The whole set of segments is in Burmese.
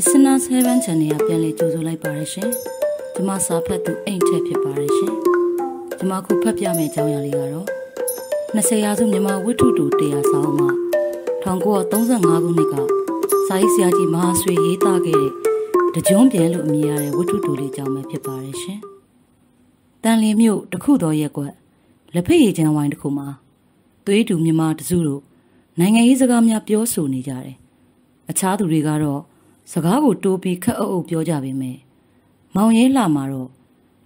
Listener 7 Channel ကပြန်လည်ကြိုဆိုလိုက်ပါရရှင်။ဒီမှာစာဖတ်သူအိမ်ထက်ဖြစ်ပါရရှင်။ဒီမှာခုဖတ်ပြမယ့်အကြောင်းအရာလေးကတော့20ရာစုမြန်မာဝတ္ထုတူတရားဆောင်မှာ1935ခုနှစ်ကစာရေးဆရာကြီးမဟာဆွေရေးသားခဲ့တဲ့တကြွန်းပြန်လို့အမည်ရတဲ့ဝတ္ထုတူလေးအကြောင်းပဲဖြစ်ပါရရှင်။တန်လင်းမြို့တခုတော်ရက်ကွက်လက်ဖက်ရည်ချမ်းဝိုင်းတစ်ခုမှာသွေးတူမြမတစုတို့နိုင်ငံရေးစကားများပြောဆိုနေကြတယ်။အခြားသူတွေကတော့ စကားကိုတိုးပြီးခက်အုပ်အုပ်ပြောကြပေမဲ့မောင်ရဲလှမှာတော့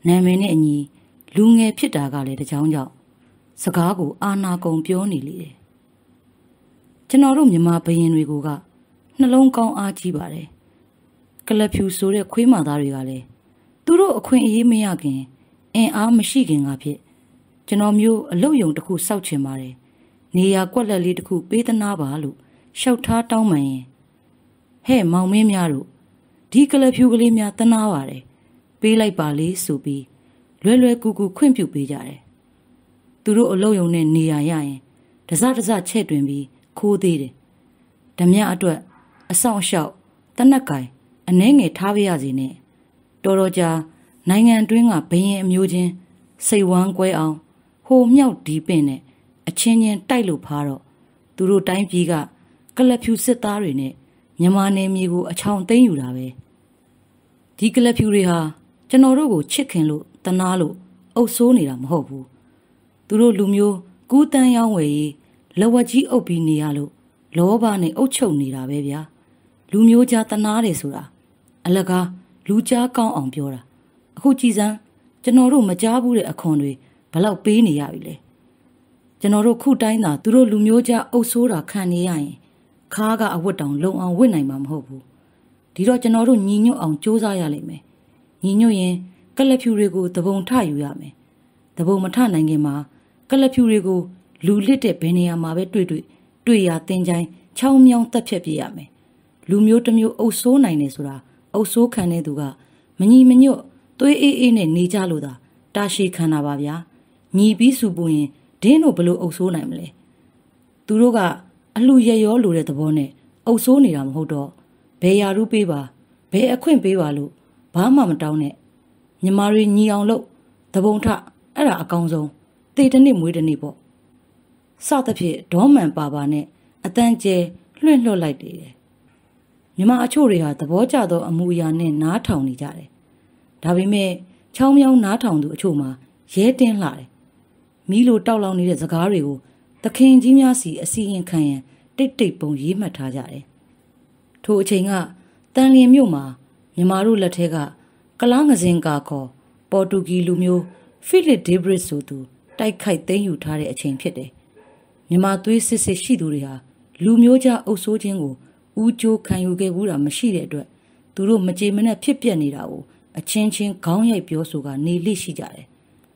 နာမည်နဲ့အညီလူငယ်ဖြစ်တာကလည်းတကြောင်ကြောင့်စကားကိုအာနာကုံပြောနေလေတယ်ကျွန်တော်တို့မြန်မာဘရင်တွေကနှလုံးကောင်းအားကြီးပါတယ်ကလဖြူဆိုတဲ့ခွေးမာသားတွေကလည်းသူတို့အခွင့်အရေးမရခင်အင်အားမရှိခင်ကဖြစ်ကျွန်တော်မျိုးအလုတ်ယုံတစ်ခုစောက်ချင်ပါတယ်နေရာကွက်လက်လေးတစ်ခုပေးသနာပါလို့ရှောက်ထားတောင်းပန်ရင် ဟဲ့မောင်မင်းများတို့ဒီကလဖြူကလေးများတနာပါတယ်ပေးလိုက်ပါလေဆိုပြီးလွယ်လွယ်ကူကူခွင့်ပြုပေးကြတယ်သူတို့အလုံးယုံနဲ့နေရရရင်တစတစချဲ့တွင်ပြီးခိုးသေးတယ်ဓမြအတွက်အဆောင်အလျှောက်တနက်ကင်အနှဲငယ်ထားပြရစီနဲ့တော်တော်ကြာနိုင်ငံတွင်းကဘရင်အမျိုးချင်းစိတ်ဝမ်းကွဲအောင်ဟိုမြောက်ဒီပင့်နဲ့အချင်းချင်းတိုက်လို့ဖားတော့သူတို့တိုင်းပြည်ကကလဖြူစစ်သားတွေနဲ့ မြန်မာနယ်မြေကိုအချောင်သိမ်းယူတာပဲဒီကလဖြူတွေဟာကျွန်တော်တို့ကိုချစ်ခင်လို့တနာလို့အုပ်ဆိုးနေတာမဟုတ်ဘူးသူတို့လူမျိုးကူးတန်းရောင်းဝယ်ရေးလဝက်ကြီးအုပ်ပြီးနေရလို့လောဘနဲ့အုပ်ချုပ်နေတာပဲဗျာလူမျိုးကြားတနာတယ်ဆိုတာအလကားလူကြားကောင်းအောင်ပြောတာအခုကြည်စမ်းကျွန်တော်တို့မကြားဘူးတဲ့အခွန်တွေဘလောက်ပေးနေရပြီလဲကျွန်တော်တို့ခုတိုင်းသာသူတို့လူမျိုးကြားအုပ်ဆိုးတာခံနေရရင် ခါးကအဝတ်တောင်လုံအောင်ဝတ်နိုင်မှာမဟုတ်ဘူးဒီတော့ကျွန်တော်တို့ညီညွတ်အောင်စ조사ရလိမ့်မယ်ညီညွတ်ရင်ကလဖြူတွေကိုတပုံထယူရမယ်တပုံမထနိုင်ခင်မှာကလဖြူတွေကိုလူလစ်တဲ့ဘယ်နေရာမှာပဲတွေ့တွေ့တွေ့ရတင်ချိုင်းချောင်းမြောင်းတက်ဖြတ်ပြရမယ်လူမျိုးတစ်မျိုးအုပ်ဆိုးနိုင်တယ်ဆိုတာအုပ်ဆိုးခံတဲ့သူကမညီမညွတ်သွေးအေးအေးနဲ့နေကြလို့သာတာရှည်ခံတာပါဗျာညီပြီးစုပူရင်ဒင်းတို့ဘလို့အုပ်ဆိုးနိုင်မလဲသူတို့က အလှရရောလိုတဲ့သဘောနဲ့အုပ်ဆိုးနေတာမဟုတ်တော့ဘယ်ယာရုပေးပါဘယ်အခွင့်ပေးပါလို့ဘာမှမတောင်းနဲ့ညီမတွေညီအောင်လို့သဘုံထအဲ့ဒါအကောင်းဆုံးတေတနစ်မွေးတနစ်ပေါ့စသဖြင့်ဒေါမန်ပါပါနဲ့အတန်ကျဲလွှင့်လွှတ်လိုက်တယ်မြမအချို့တွေဟာသဘောကျသောအမှုအရာနဲ့နားထောင်နေကြတယ်ဒါပေမဲ့ချောင်းမြောင်းနားထောင်သူအချို့မှာရဲတင်းလှတယ်မီးလိုတောက်လောင်နေတဲ့စကားတွေကို သခင်ကြီးများစီအစီရင်ခံရန်တိတ်တိတ်ပုံရေးမှတ်ထားကြတယ်။ထိုအချိန်ကတန်လျင်မြို့မှာမြမာတို့လက်ထက်ကကလားငစင်ကာခေါ်ပေါ်တူဂီလူမျိုးဖိလစ်ဒေးဗရစ်ဆိုသူတိုက်ခိုက်သိမ်းယူထားတဲ့အချိန်ဖြစ်တယ်။မြမာသွေးစစ်စစ်ရှိသူတွေဟာလူမျိုးကြားအုပ်ဆိုးခြင်းကိုဦးကျိုးခံယူခဲ့ဘူးတာမရှိတဲ့အတွက်သူတို့မကြေမနက်ဖြစ်ပျက်နေတာကိုအချင်းချင်းခေါင်းရိုက်ပြောဆိုကနေလိရှိကြတယ်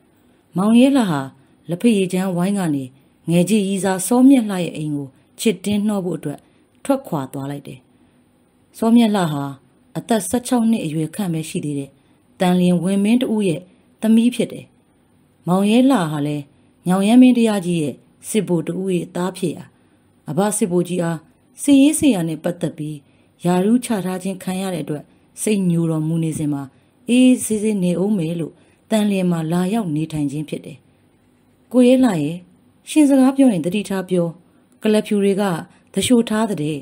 ။မောင်ရဲလာဟာလက်ဖက်ရည်ချမ်းဝိုင်းကနေ ငယ်ကြီးရီစာစောမြက်လှရဲ့အိမ်ကိုချစ်တင်းနှောဖို့အတွက်ထွက်ခွာသွားလိုက်တယ်။စောမြက်လှဟာအသက်16နှစ်အရွယ်ခန့်ပဲရှိသေးတယ်။တန်လျင်ဝင်မင်းတူရဲ့သမီးဖြစ်တယ်။မောင်ရဲလှဟာလည်းညောင်ရမ်းမင်းတရားကြီးရဲ့စစ်ဘိုလ်တူရဲ့သားဖြစ်ရာအဘစစ်ဘိုလ်ကြီးအားစီရေးစီရနဲ့ပတ်သက်ပြီးယာရုချထားခြင်းခံရတဲ့အတွက်စိတ်ညူတော်မူနေစဉ်မှာအေးစေးစေးနေအောင်မယ်လို့တန်လျင်မှာလာရောက်နေထိုင်ခြင်းဖြစ်တယ်။ကိုရဲလှရဲ့ ရှင်စကားပြောရင်တတိထားပြောကလဖြူတွေကသရှိုထားတဲ့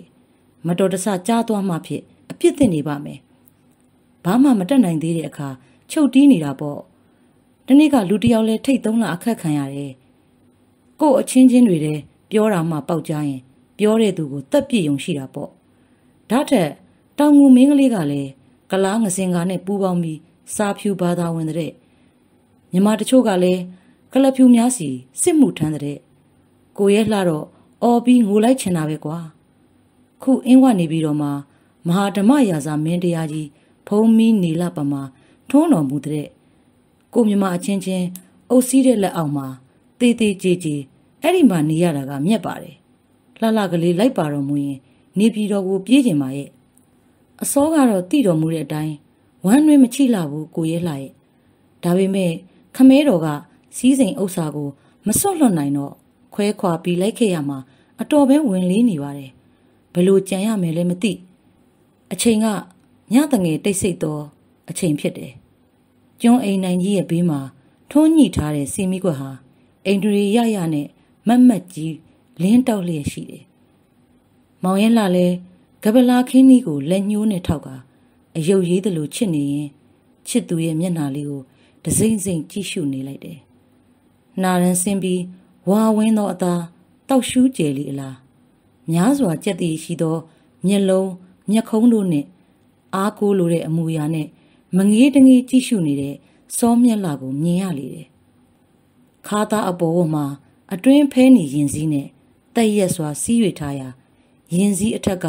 မတော်တဆကြားသွားမှဖြစ်အပြစ်တင်နေပါမယ်ဘာမှမတက်နိုင်သေးတဲ့အခါချုပ်တီးနေတာပေါ့ဒီနေ့ကလူတယောက်လဲထိတ်သုံးလာအခက်ခံရတယ်ကို့အချင်းချင်းတွေတဲ့ပြောတာမှပေါက်ကြရင် ပြောတဲ့သူကိုတက်ပြည့်ုံရှိတာပေါ့ဒါထက်တောင်ငူမင်းကလေးကလည်းကလားငစင်ကာနဲ့ပူပေါင်းပြီးစာဖြူဘာသာဝင်တဲ့မြမတချို့ကလည်း ကလဖြူများစီစစ်မှုထမ်းတဲ့ကိုရဲလှတော့အော်ပြီးငိုလိုက်ချင်တာပဲကွာခုအင်းဝနေပြီးတော့မှမဟာဓမ္မရာဇာမင်းတရားကြီးဖုံးမီနေလပမာထွန်းတော်မူတဲ့ကိုမြမအချင်းချင်းအုပ်စီးတဲ့လက်အောက်မှာတေးသေးကြည်ကြည်အဲ့ဒီမှာနေရတာကမြက်ပါတယ်လှလှကလေးလိုက်ပါတော်မူရင် နေပြည်တော်ကိုပြေးကျင်ပါရဲ့အစောကတော့တိတော်မူတဲ့အတိုင်းဝမ်းနှွေးမချိလာဘူးကိုရဲလှရဲ့ဒါပေမဲ့ခမဲတော်က စီးစိမ်ဥစ္စာကိုမစွန့်လွတ်နိုင်တော့ခွဲခွာပြီးလိုက်ခဲ့ရမှာအတော်ပဲဝင်လေးနေပါတယ်ဘလို့ကြံရမယ်လဲမသိအချိန်ကညတငယ်တိတ်ဆိတ်သောအချိန်ဖြစ်တယ်။ကျွန်းအိမ်နိုင်ကြီးရဲ့ဘေးမှာထွန်းညှိထားတဲ့စီမီကွက်ဟာအိန္ဒြေရရနဲ့မတ်မတ်ကြီးလင်းတောက်လျက်ရှိတယ်။မောင်ရဲလာလဲကပလာခင်းကြီးကိုလက်ညှိုးနဲ့ထောက်ကအယုတ်ရေးသလိုချစ်နေရင်ချစ်သူရဲ့မျက်နှာလေးကိုဒစိမ့်စိမ့်ကြည့်ရှုနေလိုက်တယ်။ နာရန်ဆင်းပြီးဝါဝင်းသောအသားတောက်ရှူးကျယ်လီအလားများစွာကြက်တည်ရှိသောမျက်လုံးမျက်ခုံးတို့နှင့်အားကိုးလိုတဲ့အမူအရာနဲ့မငေးတငေးကြည့်ရှုနေတဲ့စောမျက်လာကိုမြင်ရလေတယ်။ခါသားအပေါ်ပေါ်မှာအတွင်းဖဲနေရင်စည်းနဲ့တက်ရက်စွာစီး၍ထားရာရင်စည်းအထက်က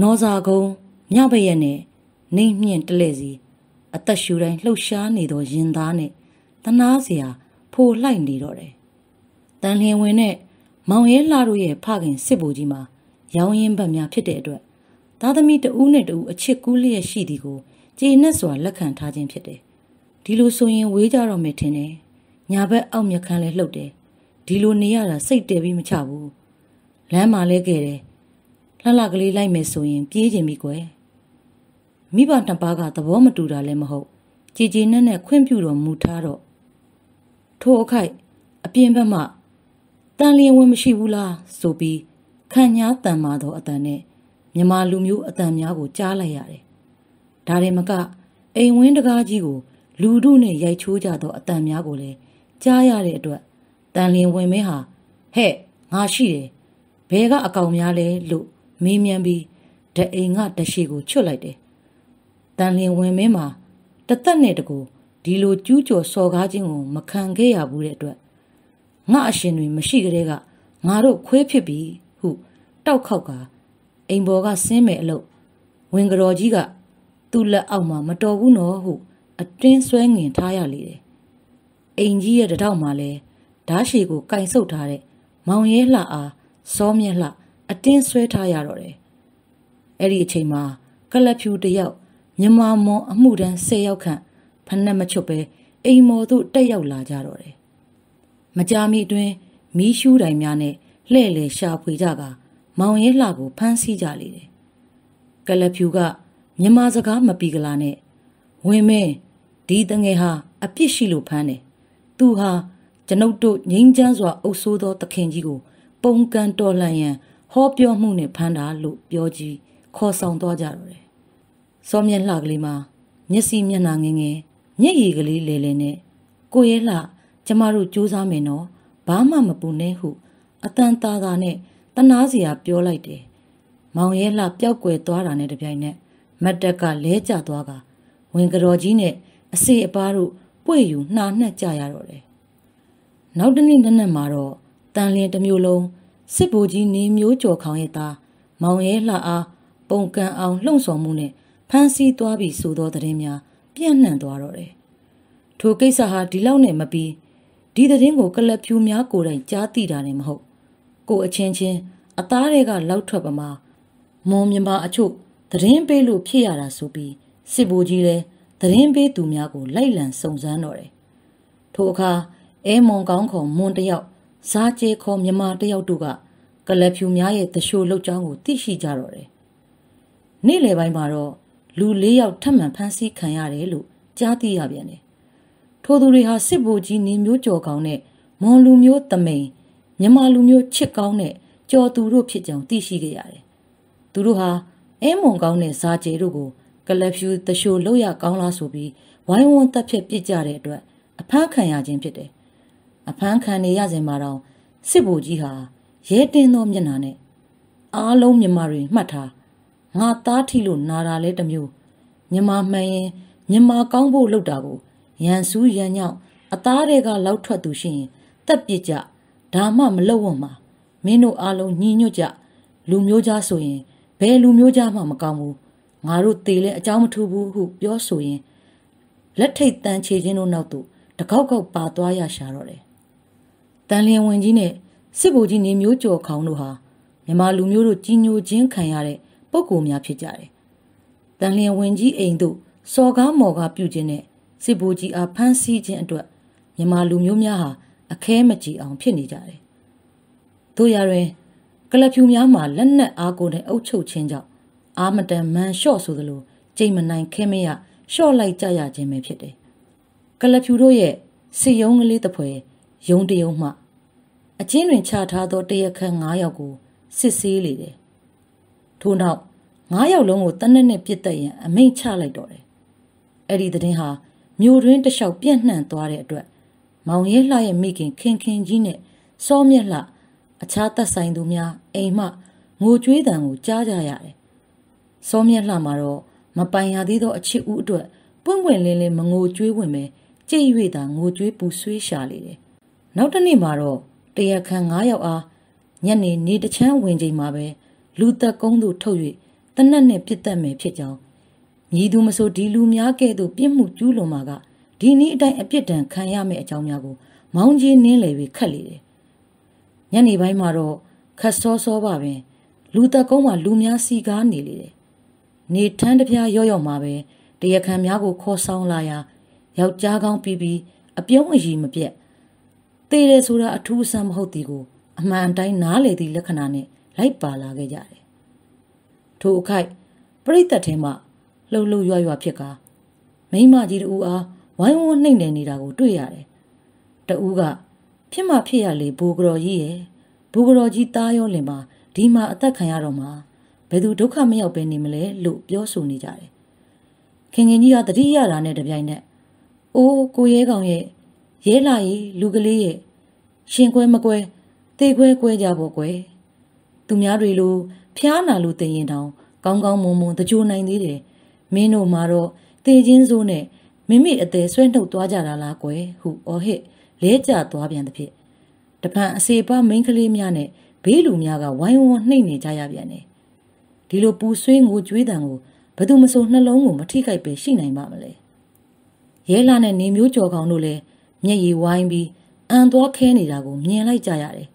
နောစာကုန်းမြပရက်နဲ့နှိမ့်မြင့်တလဲစီအသက်ရှူတိုင်းလှုပ်ရှားနေသောရင်သားနဲ့တနာစရာ ဖိုလှိုက်နေတော့တယ်။တန်လျင်ဝင်နဲ့မောင်ရဲလှတို့ရဲ့ဖခင်စစ်ဘိုလ်ကြီးမှာရောင်းရင်ဘတ်များဖြစ်တဲ့အတွက်သားသမီးတဦးနဲ့တဦးအချစ်ကူးလျက်ရှိသည်ကိုကျေနပ်စွာလက်ခံထားခြင်းဖြစ်တယ်။ဒီလိုဆိုရင်ဝေးကြတော့မယ်ထင်တယ်။ညာဘက်အောက်မြခန်းလဲလှုပ်တယ်။ဒီလိုနေရတာစိတ်တဲပြီးမချဘူး။လမ်းမှာလဲခဲ့တယ်။လှလှကလေးလိုက်မယ်ဆိုရင်ပြေးခြင်းပြီကွယ်။မိဘနှစ်ပါးကသဘောမတူတာလည်းမဟုတ်။ကြည်ကြည်နဲ့နဲ့ခွင့်ပြုတော်မူထားတော့ ထိုအခိုက်အပြင်ဘက်မှတန်လျင်ဝင်မရှိဘူးလားဆိုပြီးခံညာတန်မာသောအတန်နဲ့မြမလူမျိုးအတန်များကိုကြားလိုက်ရတယ်။ဒါရင်မကအိမ်ဝင်းတကားကြီးကို လူတို့နဲ့ရိုက်ချိုးကြသောအတန်များကိုလည်းကြားရတဲ့အတွက်တန်လျင်ဝင်မင်းဟာဟဲ့ငါရှိတယ်ဘဲကအကောင်များလဲလို့မေးမြန်းပြီးတအိမ်ကတရှိကိုချွတ်လိုက်တယ်။တန်လျင်ဝင်မင်းမှာတသက်နဲ့တကူ ဒီလိုကျူးကျော်စော်ကားခြင်းကိုမခံခဲ့ရဘူးတဲ့အတွက်ငါအရှင်တွေမရှိကြတဲ့ကငါတို့ခွဲဖြစ်ပြီဟုတောက်ခောက်ကအိမ်ပေါ်ကဆင်းမဲ့အလုပ်ဝင်ကြော်ကြီးကသူ့လက်အောက်မှာမတော်ဘူးနော်ဟုအတွင်းဆွဲငင်ထားရလေတယ်အိမ်ကြီးရဲ့တထောက်မှာလဲဓားရှည်ကိုကင်ဆုပ်ထားတဲ့မောင်ရဲလှအားစောမြက်လှအတင်းဆွဲထားရတော့တယ်အဲ့ဒီအချိန်မှာကလပ်ဖြူတယောက်မြမမောအမှုတန်း၁၀ယောက်ခန့် ဖက်နှက်မချွတ်ပဲအိမ်မော်တို့တက်ရောက်လာကြတော့တယ်မကြာမီအတွင်းမီးရှူးတိုင်များနဲ့လှဲ့လေရှာဖွေကြကမောင်ရဲလှကိုဖမ်းဆီးကြလေတယ်။ကလဖြူကမြမစကားမပီကလာနဲ့ဝင်မဲဒီတငယ်ဟာအပြစ်ရှိလို့ဖမ်းတယ်။သူဟာကျွန်ုပ်တို့ငိမ့်ချမ်းစွာအုပ်ဆိုးသောသခင်ကြီးကို ပုံကန်တော်လှန်ရန်ဟောပြောမှုနဲ့ဖမ်းတာလို့ပြောကြည့်ခေါ်ဆောင်သွားကြတော့တယ်။စောမြက်လှကလေးမှာမျက်စိမျက်နှာငယ်ငယ် မျက်ရည်ကလေးလဲလဲနဲ့ကိုရဲလှကျမတို့စူးစမ်းမယ်နော်ဘာမှမပူနဲ့ဟုအတန်တာတာနဲ့တနာစရာပြောလိုက်တယ်မောင်ရဲလှပျောက်ကွယ်သွားတာနဲ့တပြိုင်နက်မတ်တက်ကလဲကျသွားကဝင်ကြော်ကြီးနဲ့အစေအပါတို့ပွေ့ယူနှာနှက်ကြရတော့တယ်နောက်တနေ့နက်နက်မှာတော့တန်လင်းတစ်မျိုးလုံးစစ်ဘိုလ်ကြီးနေမျိုးကျော်ခေါင်ရဲ့သားမောင်ရဲလှအားပုံကန်အောင်လှုံ့ဆော်မှုနဲ့ဖမ်းဆီးသွားပြီဆိုသောသတင်းများ ပြန့်နှံ့သွားတော့တယ်ထိုကိစ္စဟာဒီလောက်နဲ့မပြီးဒီသတင်းကိုကလပ်ဖြူများကိုယ်တိုင်ကြားသိတာလည်းမဟုတ်ကိုအချင်းချင်းအသားတွေကလောက်ထွက်ပမာမွန်မြမအချို့သတင်းပေးလို့ဖြစ်ရတာဆိုပြီးစစ်ဘိုလ်ကြီးလည်းသတင်းပေးသူများကိုလိုက်လံစုံစမ်းတော့တယ်ထိုအခါအဲမွန်ကောင်းခုံမွန်တယောက်ဇာကျေခေါ်မြမတယောက်တို့ကကလပ်ဖြူများရဲ့တရှိုးလောက်ချောင်းကိုသိရှိကြတော့တယ်နေ့လယ်ပိုင်းမှာတော့ လူ၄ယောက်ထပ်မံဖမ်းဆီးခံရတယ်လို့ကြားသိရပြန်တယ်ထိုသူတွေဟာစစ်ဗိုလ်ကြီးနေမျိုးကြော်ကောင်းတဲ့မွန်လူမျိုးတမိန်မြန်မာလူမျိုးချစ်ကောင်းတဲ့ကြော်သူတို့ဖြစ်ကြောင်းသိရှိခဲ့ရတယ်။သူတို့ဟာအဲမွန်ကောင်းတဲ့ဇာကျေတို့ကိုကလပ်ဖြူတရှိုလောက်ရကောင်းလားဆိုပြီးဝိုင်းဝန်းတပ်ဖြတ်ပစ်ကြတဲ့အတွက်အဖမ်းခံရခြင်းဖြစ်တယ်။အဖမ်းခံနေရစဉ်မှာတော့စစ်ဗိုလ်ကြီးဟာရဲတင်းသောမျက်နှာနဲ့အားလုံးမြန်မာတွေမှတ်ထား ငါသားထီလို့နာတာလဲတမျိုးမြန်မာမှန်ရင်မြန်မာကောင်းဖို့လုပ်တာကိုရန်စူးရန်ညောင်းအသားတွေကလောက်ထွက်သူရှိရင်တက်ပစ်ကြဒါမှမလုပ်ဝတ်မှာမင်းတို့အားလုံးညီညွတ်ကြလူမျိုးကြားဆိုရင်ဘယ်လူမျိုးကြားမှမကောင်းဘူးငါတို့တေလဲအကြောင်းမထူဘူးဟုပြောဆိုရင်လက်ထိတ်တန်ချေခြင်းတို့နောက်သို့တကောက်ကောက်ပါသွားရရှာတော့တယ်တန်လျင်ဝင်ကြီးနဲ့စစ်ဗိုလ်ကြီးနေမျိုးကျော်ခေါင်းတို့ဟာမြန်မာလူမျိုးတို့ကြီးညိုခြင်းခံရတဲ့ ပုံကိုများဖြစ်ကြတယ်တန်လျင်ဝင်ကြီးအိမ်တို့စော်ကားမော်ကားပြုခြင်းနဲ့စစ်ဗိုလ်ကြီးအားဖမ်းဆီးခြင်းအတွက်မြန်မာလူမျိုးများဟာအခဲမကြည်အောင်ဖြစ်နေကြတယ်။တို့ရတွင်ကလဖြူများမှာလက်နက်အားကိုနဲ့အုပ်ချုပ်ခြင်းကြောင့်အာမတန်မန်လျှော့ဆိုသလိုကြိတ်မနိုင်ခဲမရရှော့လိုက်ကြရခြင်းပဲဖြစ်တယ်ကလဖြူတို့ရဲ့စီယုံကလေးတစ်ဖွဲယုံတယုံမှအချင်းတွင်ချထားသောတရခန့်9ယောက်ကိုစစ်ဆေးလေတယ် ထို့နောက်9ယောက်လုံးကိုတနက်နဲ့ပြစ်တက်ရန်အမိန့်ချလိုက်တော့တယ်အဲ့ဒီသတင်းဟာမြို့တွင်းတလျှောက်ပြန့်နှံ့သွားတဲ့အတွက်မောင်ရဲလှရဲ့မိခင်ခင်ခင်ကြီးနဲ့စောမြက်လှအခြားသက်ဆိုင်သူများအိမ်မှငိုကြွေးတံကိုကြားကြရတယ်။စောမြက်လှမှာတော့မပိုင်ရသေးသောအချစ်ဦးအတွက်ပွင့်ပွင့်လင်းလင်းမငိုကြွေးဝင်ပဲကြိတ်၍သာငိုကြွေးပူဆွေးရှာလေတယ်။နောက်တစ်နေ့မှာတော့တရခန်9ယောက်အားညနေနေတချမ်းဝင်ချိန်မှာပဲ လူသက်ကုန်းသို့ထုတ်၍တနက်နဲ့ပြစ်တက်မယ်ဖြစ်ကြောင်းညီသူမဆိုဒီလူများကဲ့သို့ပြစ်မှုကျူးလွန်မှာကဒီနည်းအတိုင်းအပြစ်ဒဏ်ခံရမယ့်အကြောင်းများကို မောင်းကြီးနင်းလေပြီးခတ်လေတယ်။ညနေပိုင်းမှာတော့ခတ်စောစောပါပင် လူသက်ကုန်းမှာလူများစီကားနေလေတယ်။နေထန်းတပြားရော့ရော့မှာပဲတရခံများကိုခေါ်ဆောင်လာရာယောက်ျားကောင်းပြီးပြီးအပြုံးအရီမပြက်သေတယ်ဆိုတာအထူးအဆန်းမဟုတ်သည်ကိုအမှန်တိုင်းနားလေသည့်လက္ခဏာနဲ့ လိုက်ပါလာခဲ့ကြတယ်။ထိုအခိုက်ပြိတ္တထဲမှာလှုပ်လှုပ်ရွရွဖြစ်ကာမိမကြီးတူအားဝိုင်းဝန်းနှိမ့်နေနေတာကိုတွေ့ရတယ်။တဦးကဖြစ်မှဖြစ်ရလေဘူကတော်ကြီးရဲ့ဘူကတော်ကြီးတားရောလင်ပါဒီမှာအသက်ခံရတော့မှာဘယ်သူဒုက္ခမရောက်ပဲနေမလဲလို့ပြောဆိုနေကြတယ်။ခင်ခင်ကြီးကတတိယရာနဲ့တပြိုင်နက်အိုးကိုရဲကောင်ရဲ့ရဲလာကြီးလူကလေးရဲ့ရှင်ခွဲမကွဲတေခွဲကွဲကြဖို့ကွယ် သူများတွေလိုဖျားနာလို့တင်ရင်တောင်ကောင်းကောင်းမွန်မွန်တကြိုနိုင်သေးတယ်မင်းတို့မှာတော့တေချင်းစိုးနဲ့မိမိအသေးဆွဲနှုတ်သွားကြတာလားကွယ်ဟုအော်ဟစ်လဲကျသွားပြန်သဖြင့်တပန်အစေပါမိန်းကလေးများနဲ့ဘေးလူများကဝိုင်းဝန်းနှိမ့်နေကြရပြန်တယ်ဒီလိုပူဆွေးငိုကြွေးတံကိုဘယ်သူမဆိုနှလုံးကိုမထိခိုက်ပဲရှိနိုင်ပါမလဲရဲလာနဲ့နေမျိုးကြော်ကောင်တို့လည်းမျက်ရည်ဝိုင်းပြီးအန်သွားခဲနေတာကိုမြင်လိုက်ကြရတယ်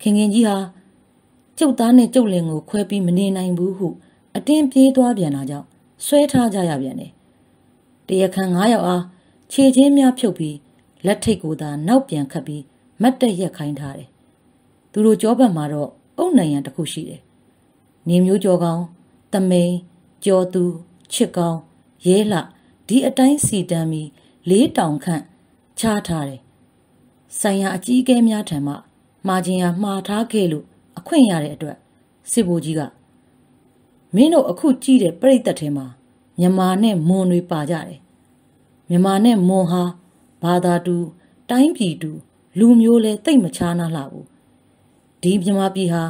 ခင်ခင်ကြီးဟာ ကျုပ်သားနဲ့ကျုပ်လင်ကိုခွဲပြီးမနေနိုင်ဘူးဟုအတင်းပြေးသွားပြန်တာကြောင့်ဆွဲထားကြရပြန်တယ်တရခန်9ယောက်အားခြေချင်းများဖြုတ်ပြီးလက်ထိတ်ကိုသာနောက်ပြန်ခတ်ပြီးမတ်တက်ရက်ခိုင်းထားတယ်သူတို့ကြောဘက်မှာတော့အုံနိုင်ရန်တစ်ခုရှိတယ်နေမျိုးကြောကောင်တမိန်ကြောသူချစ်ကောင်ရဲလှဒီအတိုင်းစီတန်းပြီးလေးတောင်ခန့်ချားထားတယ်ဆိုင်ရာအကြီးအကဲများထံမှမှာခြင်းဟာမှားထားခဲ့လို့ အခွင့်ရတဲ့အတွက်စစ်ဘိုလ်ကြီးကမင်းတို့အခုကြည့်တဲ့ပြိတ္တထဲမှာမြန်မာနဲ့မွန်တွေပါကြတယ်မြန်မာနဲ့မွန်ဟာဘာသာတူတိုင်းပြည်တူလူမျိုးလဲတိတ်မချားနာလှဘူးဒီမြန်မာပြည်ဟာ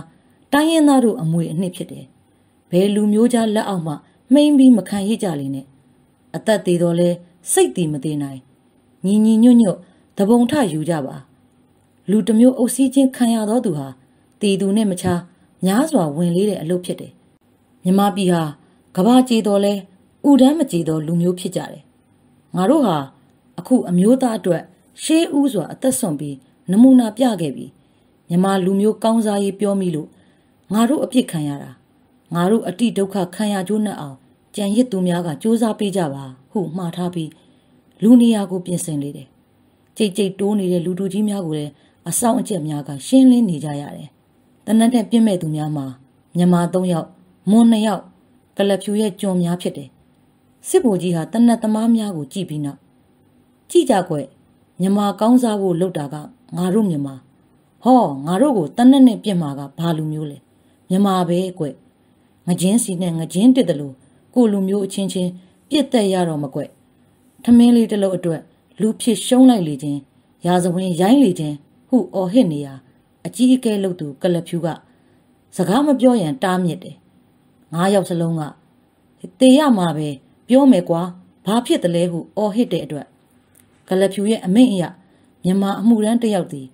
တိုင်းရင်းသားတို့အမွေအနှစ်ဖြစ်တယ်ဘယ်လူမျိုးကြားလက်အောက်မှာမှိန်ပြီးမခံရကြလိမ့်နဲ့အသက်သေးတော့လဲစိတ်တည်မသေးနိုင်ညီညီညွတ်ညွတ်တပုံထယူကြပါလူတစ်မျိုးအုပ်စီးချင်းခံရသောသူဟာ တည်သူနဲ့မချာများစွာဝင်လေးတဲ့အလုပ်ဖြစ်တယ်မြမပြည်ဟာကဘာကြေတော်လဲဥဒန်းမကြေတော်လူမျိုးဖြစ်ကြတယ်ငါတို့ဟာအခုအမျိုးသားအတွက်ရှေးဦးစွာအသက်ဆုံးပြီးနမူနာပြခဲ့ပြီးမြမလူမျိုးကောင်းစားရေးပြောမိလို့ငါတို့အပြစ်ခံရတာငါတို့အတိဒုက္ခခံရကြိုးနဲ့အောင်ကြံရစ်သူများကစူးစမ်းပေးကြပါဟုမှားထားပြီးလူနေရာကိုပြင်ဆင်လေတယ်ကြိတ်ကြိတ်တိုးနေတဲ့လူတူကြီးများကိုလည်းအဆောင်အကျက်များကရှင်းလင်းနေကြရတယ် တနက်နဲ့ပြင့်မဲ့သူများမှာမြန်မာ၃ယောက်မွန်၂ယောက်ကလဖြူရဲ့ကြုံများဖြစ်တယ်စစ်ဘိုလ်ကြီးဟာတနက်သမားများကိုကြည့်ပြီးနောက်ကြည့်ကြကွယ်မြန်မာကောင်းစားဖို့လုပ်တာကငါတို့မြန်မာဟောငါတို့ကိုတနက်နဲ့ပြင့်မှာကဘာလူမျိုးလဲမြန်မာပဲကွယ်ငကြင်းစီနဲ့ငကြင်းတစ်တယ်လို့ကိုလူမျိုးအချင်းချင်းပြစ်သက်ရတော့မကွက်ထမင်းလေးတစ်လုံးအတွက်လူဖြစ်ရှုံးလိုက်လေခြင်းရာဇဝင်ရိုင်းလေခြင်းဟုအော်ဟစ်နေရာ အကြီးအကဲလုပ်သူကလဖြူကစကားမပြောရန်တားမြစ်တယ်ငါးယောက်စလုံးကတေရမှာပဲပြောမယ်ကွာဘာဖြစ်တယ်လဲဟုအော်ဟစ်တဲ့အတွက်ကလဖြူရဲ့အမိန့်အရမြန်မာအမှုရန်တယောက်သည်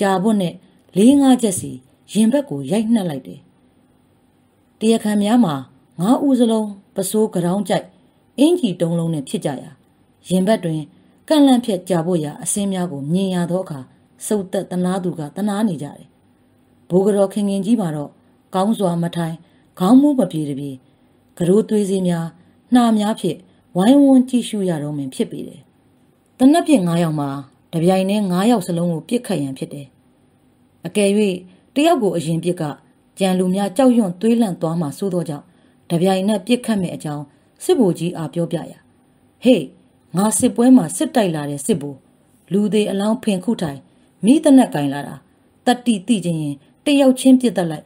ကြာပွတ်နဲ့လေးငါးချက်စီရင်ဘက်ကိုရိုက်နှက်လိုက်တယ်တရားခံများမှာငါးဦးစလုံးပစိုးကြောင်းကြိုက်အင်ကြီးတုံးလုံးနဲ့ဖြစ်ကြရာရင်ဘက်တွင်ကန့်လန့်ဖြက်ကြာဖို့ရာအစင်းများကိုမြင်ရသောအခါ စုတ်သက်တနာသူကတနာနေကြတယ်ဘိုးကတော်ခင်ခင်ကြီးမှာတော့ကောင်းစွာမထိုင်ခေါင်းမူးမပြေတပြေကရိုးသွေးစည်းများနှာများဖြင့်ဝိုင်းဝန်းကြည့်ရှုရတော့မှဖြစ်ပေတယ်တနက်ပြည့်9ယောက်မှာတပြိုင်နဲ့9ယောက်စလုံးကိုပြစ်ခတ်ရန်ဖြစ်တယ်အကယ်၍တယောက်ကိုအရင်ပြစ်ကကြံလူများကြောက်ရွံ့သွေးလန့်သွားမှစိုးသောကြောင့်တပြိုင်နဲ့ပြစ်ခတ်မဲ့အကြောင်းစစ်ဘိုလ်ကြီးအားပြောပြရာဟေးငါစစ်ပွဲမှာစစ်တိုက်လာတဲ့စစ်ဘိုလ်လူသေးအလောင်းဖင်ခုထိုင် မိတနက်ကင်လာတာတတ္တိတိချင်းရင်တယောက်ချင်းပြစ်တတ်လိုက်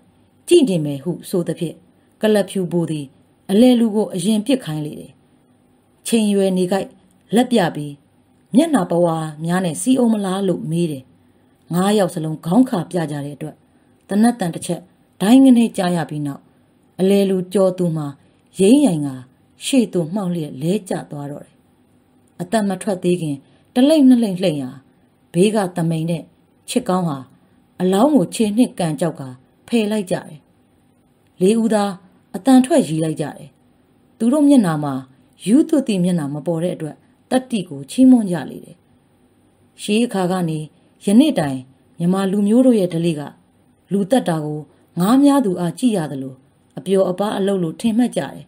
ကြည်တင်မယ်ဟုဆိုသဖြင့်ကလပ်ဖြူဘိုးသည်အလဲလူကိုအရင်ပြစ်ခိုင်းလေတယ်ချိန်ရွယ်နေကြိုက်လက်ပြပြီးမျက်နာပဝါများနဲ့စီအောင်မလားလို့မေးတယ်ငါးယောက်စလုံးခေါင်းခါပြကြတဲ့အတွက်တနတ်တန်တစ်ချက်ဒိုင်းငနေကြားရပြီးနောက်အလဲလူကြောသူမှရင်းရိုင်ကရှေ့သို့မှောက်လျက်လဲကျသွားတော့တယ်အသက်မထွက်သေးခင်တလိမ့်နှလိမ့်လှိမ့်ရာဘေးကတမိန်နဲ့ ချစ်ကောင်းဟာအလောင်းကိုခြေနှစ်ကန်ကြောက်ကဖယ်လိုက်ကြတယ်လေးဦးသားအတန်ထွက်ရီးလိုက်ကြတယ်သူတို့မျက်နာမှာယူသွတိမျက်နာမပေါ်တဲ့အတွက်တတ္တိကိုချီးမွမ်းကြလေတယ်ရှေးအခါကနေယနေ့တိုင်မြမလူမျိုးတို့ရဲ့ဓလေ့ကလူတက်တာကိုငားများသူအားကြည့်ရသလိုအပျော်အပါအလုပ်လို့ထင်မှတ်ကြတယ်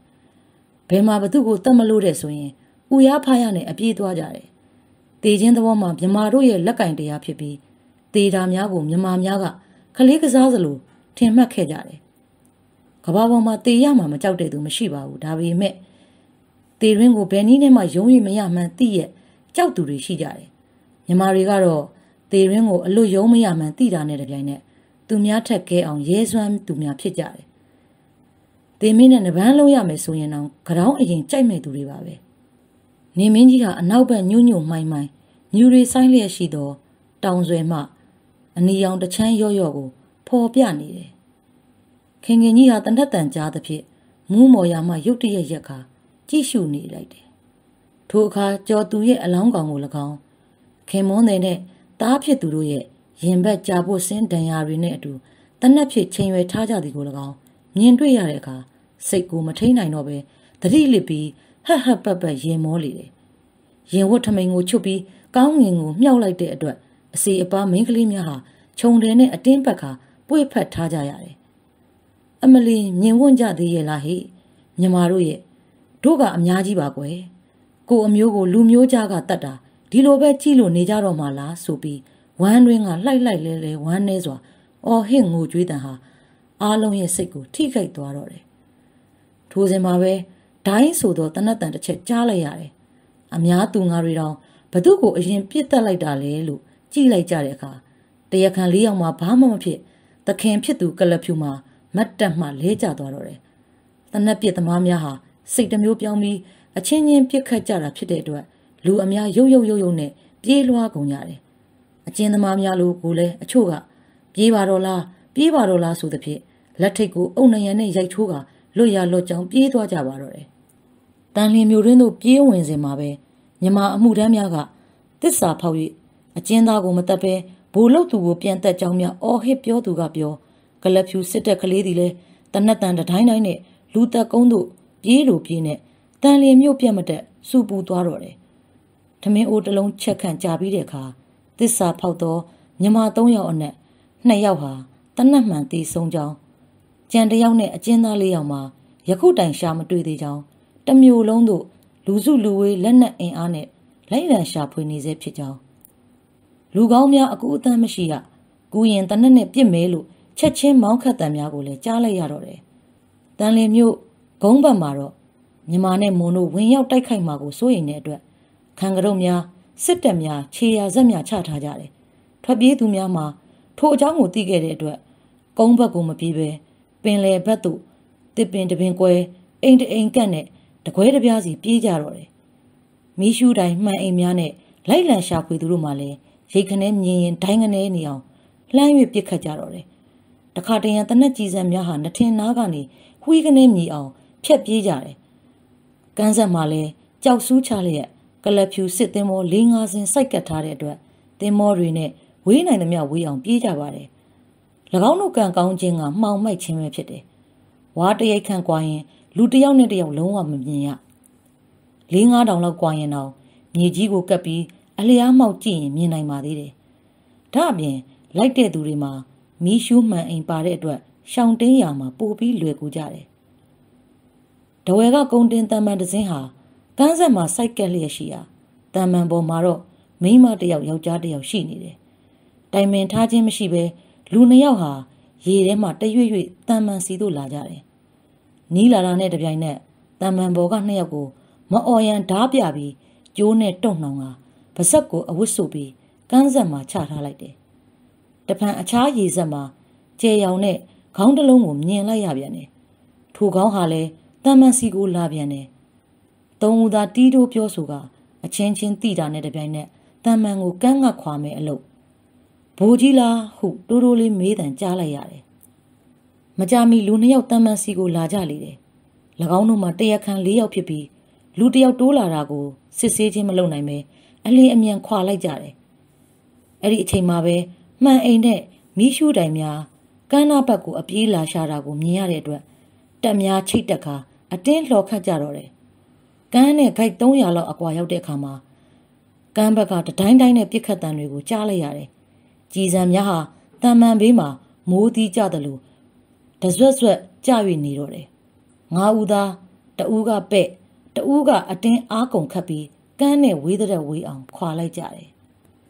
ဘယ်မှာဘသူကိုတတ်မလို့တဲ့ဆိုရင်ဥရဖားရနဲ့အပြေးသွားကြတယ်တေချင်းသဘောမှာမြမာတို့ရဲ့လက်ကင်တရားဖြစ်ပြီး တေတာများကိုမြမာများကခလေးကစားသလိုထင်မှတ်ခဲ့ကြတယ်ကဘာပေါ်မှာတေရမှာမကြောက်တဲ့သူမရှိပါဘူးဒါပေမဲ့တေရင်းကိုဘယ်နည်းနဲ့မှယုံရမရမှန်းသိရဲ့ကြောက်သူတွေရှိကြတယ်မြမာတွေကတော့တေရင်းကိုအလွတ်ယုံမရမှန်းသိတာနဲ့တပြိုင်နက်သူများထက်ကဲအောင်ရဲစွမ်းသူများဖြစ်ကြတယ်တေမင်းနဲ့နဗန်းလုံးရမယ်ဆိုရင်တော့ကြောင်အရင်ကြိုက်မဲ့သူတွေပါပဲနေမင်းကြီးဟာအနောက်ဘက်ညှို့ညို့မှိုင်းမှိုင်းညူရီဆိုင်လျက်ရှိသောတောင်ဆွဲမှ အနီရောင်တချမ်းရော့ရော့ကိုဖော်ပြနေတယ်ခင်ခင်ကြီးဟာတနက်တန်ကြားသဖြင့်မူးမော်ရမှရုတ်တရက်ရက်ခါကြည့်ရှုနေလိုက်တယ်ထိုအခါကြော်သူရဲ့အလောင်းကောင်ကို၎င်းခင်မွန်းတဲ့နဲ့တားဖြစ်သူတို့ရဲ့ရင်ဘက်ကြာဖို့စင်းဒဏ်ရာတွေနဲ့အတူတနက်ဖြစ်ချိန်ရွယ်ထားကြသည်ကို၎င်းမြင်တွေ့ရတဲ့အခါစိတ်ကိုမထိန်နိုင်တော့ပဲတတိလစ်ပြီးဟက်ဟက်ပတ်ပတ်ရင်မောလေတယ်ရင်ဝတ်ထမိန်ကိုချွတ်ပြီးကောင်းငင်ကိုမြှောက်လိုက်တဲ့အတွက် အစီအပါမိန်းကလေးများဟာခြုံတယ်နဲ့အတင်းပတ်ခါပွေ့ဖက်ထားကြရတယ်အမလီမြင်ဝန့်ကြသေးရဲ့လားဟိမြမတို့ရဲ့တို့ကအများကြီးပါကွယ်ကိုအမျိုးကိုလူမျိုးကြားကတတ်တာဒီလိုပဲကြည့်လို့နေကြတော့မှလားဆိုပြီးဝမ်းတွင်းကလှိုက်လိုက်လဲလဲဝမ်းနေစွာအော်ဟင့်ငိုကြွေးတန်ဟာအားလုံးရဲ့စိတ်ကိုထိခိုက်သွားတော့တယ်ထိုစဉ်မှာပဲဒိုင်းဆိုတော့တနတ်တန်တစ်ချက်ကြားလိုက်ရတယ်အများသူငါတွေတော့ဘသူ့ကိုအရင်ပြစ်တက်လိုက်တာလဲလို့ ကြည့်လိုက်ကြတဲ့အခါတရခံလေးယောက်မှဘာမှမဖြစ်သခင်ဖြစ်သူကလဖြူမှာမတ်တက်မှလဲကျသွားတော့တယ်တနက်ပြစ်သမားများဟာစိတ်တစ်မျိုးပြောင်းပြီးအချင်းချင်းပြစ်ခတ်ကြတာဖြစ်တဲ့အတွက်လူအများရုပ်ရုပ်ရုပ်ရုပ်နဲ့ပြေးလွှားကုန်ကြတယ်အကျဉ်းသမားများလိုကိုလည်းအချို့ကပြေးပါတော့လားပြေးပါတော့လားဆိုသဖြင့်လက်ထိတ်ကိုအုံနယံနဲ့ရိုက်ချိုးကလွတ်ရလွတ်ကြောင်ပြေးသွားကြပါတော့တယ်တန်လင်းမျိုးရင်းတို့ပြေးဝင်စင်မှာပဲမြမအမှုတန်းများကတစ္ဆာဖောက်၍ အကျဉ်းသားကိုမတက်ပဲဘိုလ်လုတ်သူကိုပြန်တက်ကြောင်းများအော်ဟစ်ပြောသူကပြောကလပ်ဖြူစစ်တက်ကလေးသည်လဲတနက်တန်တိုင်းတိုင်းနဲ့လူသက်ကုန်းတို့ပြေးလိုပြေးနဲ့တန်လျင်မြို့ပြတ်မတက်စူပူသွားတော့တယ်။ထမင်းအိုးတစ်လုံးချက်ခန့်ကြာပြီးတဲ့အခါသစ္စာဖောက်သောမြမ၃ယောက်အနက်၂ယောက်ဟာတနတ်မှန်သေးဆုံးကြောင်းကြံတယောက်နဲ့အကျဉ်းသား၄ယောက်မှာယခုတိုင်ရှာမတွေ့သေးကြောင်းတမျိုးလုံးတို့လူစုလူဝေးလက်နက်အင်အားနဲ့လိုက်လံရှာဖွေနေစေဖြစ်ကြောင်း လူကောင်းများအကူအသန်းမရှိရကူရင်တနက်နဲ့ပြစ်မဲလို့ချက်ချင်းမောင်းခတ်တံများကိုလည်းကြားလိုက်ရတော့တယ်။တန်လင်မျိုးဂုံးဘက်မှာတော့မြမာနဲ့မွန်တို့ဝင်ရောက်တိုက်ခိုက်မှာကိုစိုးရိမ်တဲ့အတွက်ခံကရုတ်များစစ်တပ်များခြေရာဇက်များချထားကြတယ်။ထွက်ပြေးသူများမှာထိုအကြောင်းကိုသိခဲ့တဲ့အတွက်ကုန်းဘက်ကိုမပြေးပဲပင်လယ်ဘက်သို့တစ်ပင်တပင်ကွဲအိမ်တအိမ်ကန့်နဲ့တကွဲတပြားစီပြေးကြတော့တယ်။မီးရှူးတိုင်းမှန်အိမ်များနဲ့လိုက်လံရှာဖွေသူတို့မှလည်း ရိတ်ခနဲမြင်ရင်ဒိုင်းခနဲနေအောင်လှမ်း၍ပြစ်ခတ်ကြတော့တယ်တခါတရံတနက်ကြီးစံများဟာနှထင်နားကနေဝှီးကနေမြည်အောင်ဖြက်ပြေးကြတယ်။ကန်းဆက်မှာလဲကြောက်ဆူးချလျက်ကလပ်ဖြူစစ်သင်းမော၄၅စင်စိုက်ကတ်ထားတဲ့အတွက်သင်းမောတွေနဲ့ဝေးနိုင်သမျှဝေးအောင်ပြေးကြပါတယ်။၎င်းတို့ကံကောင်းခြင်းကမှောင်မိုက်ခြင်းပဲဖြစ်တယ်။ဝါတရိတ်ခန့်ကွာရင်လူတစ်ယောက်နဲ့တစ်ယောက်လုံးဝမမြင်ရ။၄၅တောင်လောက်ကွာရင်တော့မြေကြီးကိုကပ်ပြီး အလျားမှောက်ကြည့်ရင်မြင်နိုင်ပါသေးတယ်။ဒါအပြင်လိုက်တဲ့သူတွေမှာမီးရှူးမှန်အိမ်ပါတဲ့အတွက်ရှောင်းတင်းရာမှာပို့ပြီးလွယ်ကူကြတယ်။တဝဲကကုန်းတင်တန်မန်တစင်းဟာကန်းဆက်မှာစိုက်ကက်လျက်ရှိရာတန်မန်ပေါ်မှာတော့မိန်းမတစ်ယောက်ယောက်ျားတစ်ယောက်ရှိနေတယ်။တိုင်ပင်ထားခြင်းမရှိဘဲလူနှစ်ယောက်ဟာရေထဲမှာတရွေ့ရွေ့တန်မန်စီသို့လာကြတယ်။နီးလာတာနဲ့တပြိုင်နက်တတန်မန်ဘောကနှစ်ယောက်ကိုမအော်ရန်ဓားပြပြီးကျိုးနဲ့တုံနှောင်က ပါဇက်ကိုအဝတ်ဆုပ်ပြီးကန်းဆက်မှာချထားလိုက်တယ်။တဖန်အခြားရေဆက်မှာကျဲရောင်နဲ့ခေါင်းတစ်လုံးကိုမြင်လိုက်ရပြန်တယ်။ထိုခေါင်းဟာလည်းတန်မန်စီကိုလာပြန်တယ်။သုံးဦးသာတီးတိုးပြောဆိုကအချင်းချင်းတိတာနဲ့တပြိုင်နက်တန်မန်ကိုကန်းငတ်ခွာမယ်အလို့ဘိုးကြီးလားဟုတိုးတိုးလေးမေးတန်ကြားလိုက်ရတယ်။မကြမီလူနှစ်ယောက်တန်မန်စီကိုလာကြလေတယ်။၎င်းတို့မှာတရခန်၄ယောက်ဖြစ်ပြီးလူတယောက်တိုးလာတာကိုစစ်ဆေးခြင်းမလုပ်နိုင်ပဲ အလင်းအမြန်ခွာလိုက်ကြတယ်။အဲ့ဒီအချိန်မှာပဲမှန်အိမ်နဲ့မီးရှူးတိုင်များကမ်းနားဘက်ကိုအပြေးလာရှာတာကိုမြင်ရတဲ့အတွက်တက်များချိတ်တက်ခါအတင်းလှော်ခတ်ကြတော့တယ်။ကမ်းနဲ့ဂိုက်300လောက်အကွာရောက်တဲ့အခါမှာကမ်းဘက်ကတတိုင်းတိုင်းနဲ့ပြစ်ခတ်တံတွေကိုကြားလိုက်ရတယ်။ကြည်စံများဟာတန်မှန်ဘေးမှာမိုးသီးကြတယ်လို့တဆွတ်ဆွတ်ကြ၍နေတော့တယ်။ငါးဦးသားတဦးကပဲ့တဦးကအတင်းအားကုန်ခတ်ပြီး ကန်းနဲ့ဝေးတဲ့ဝေးအောင်ခွာလိုက်ကြတယ်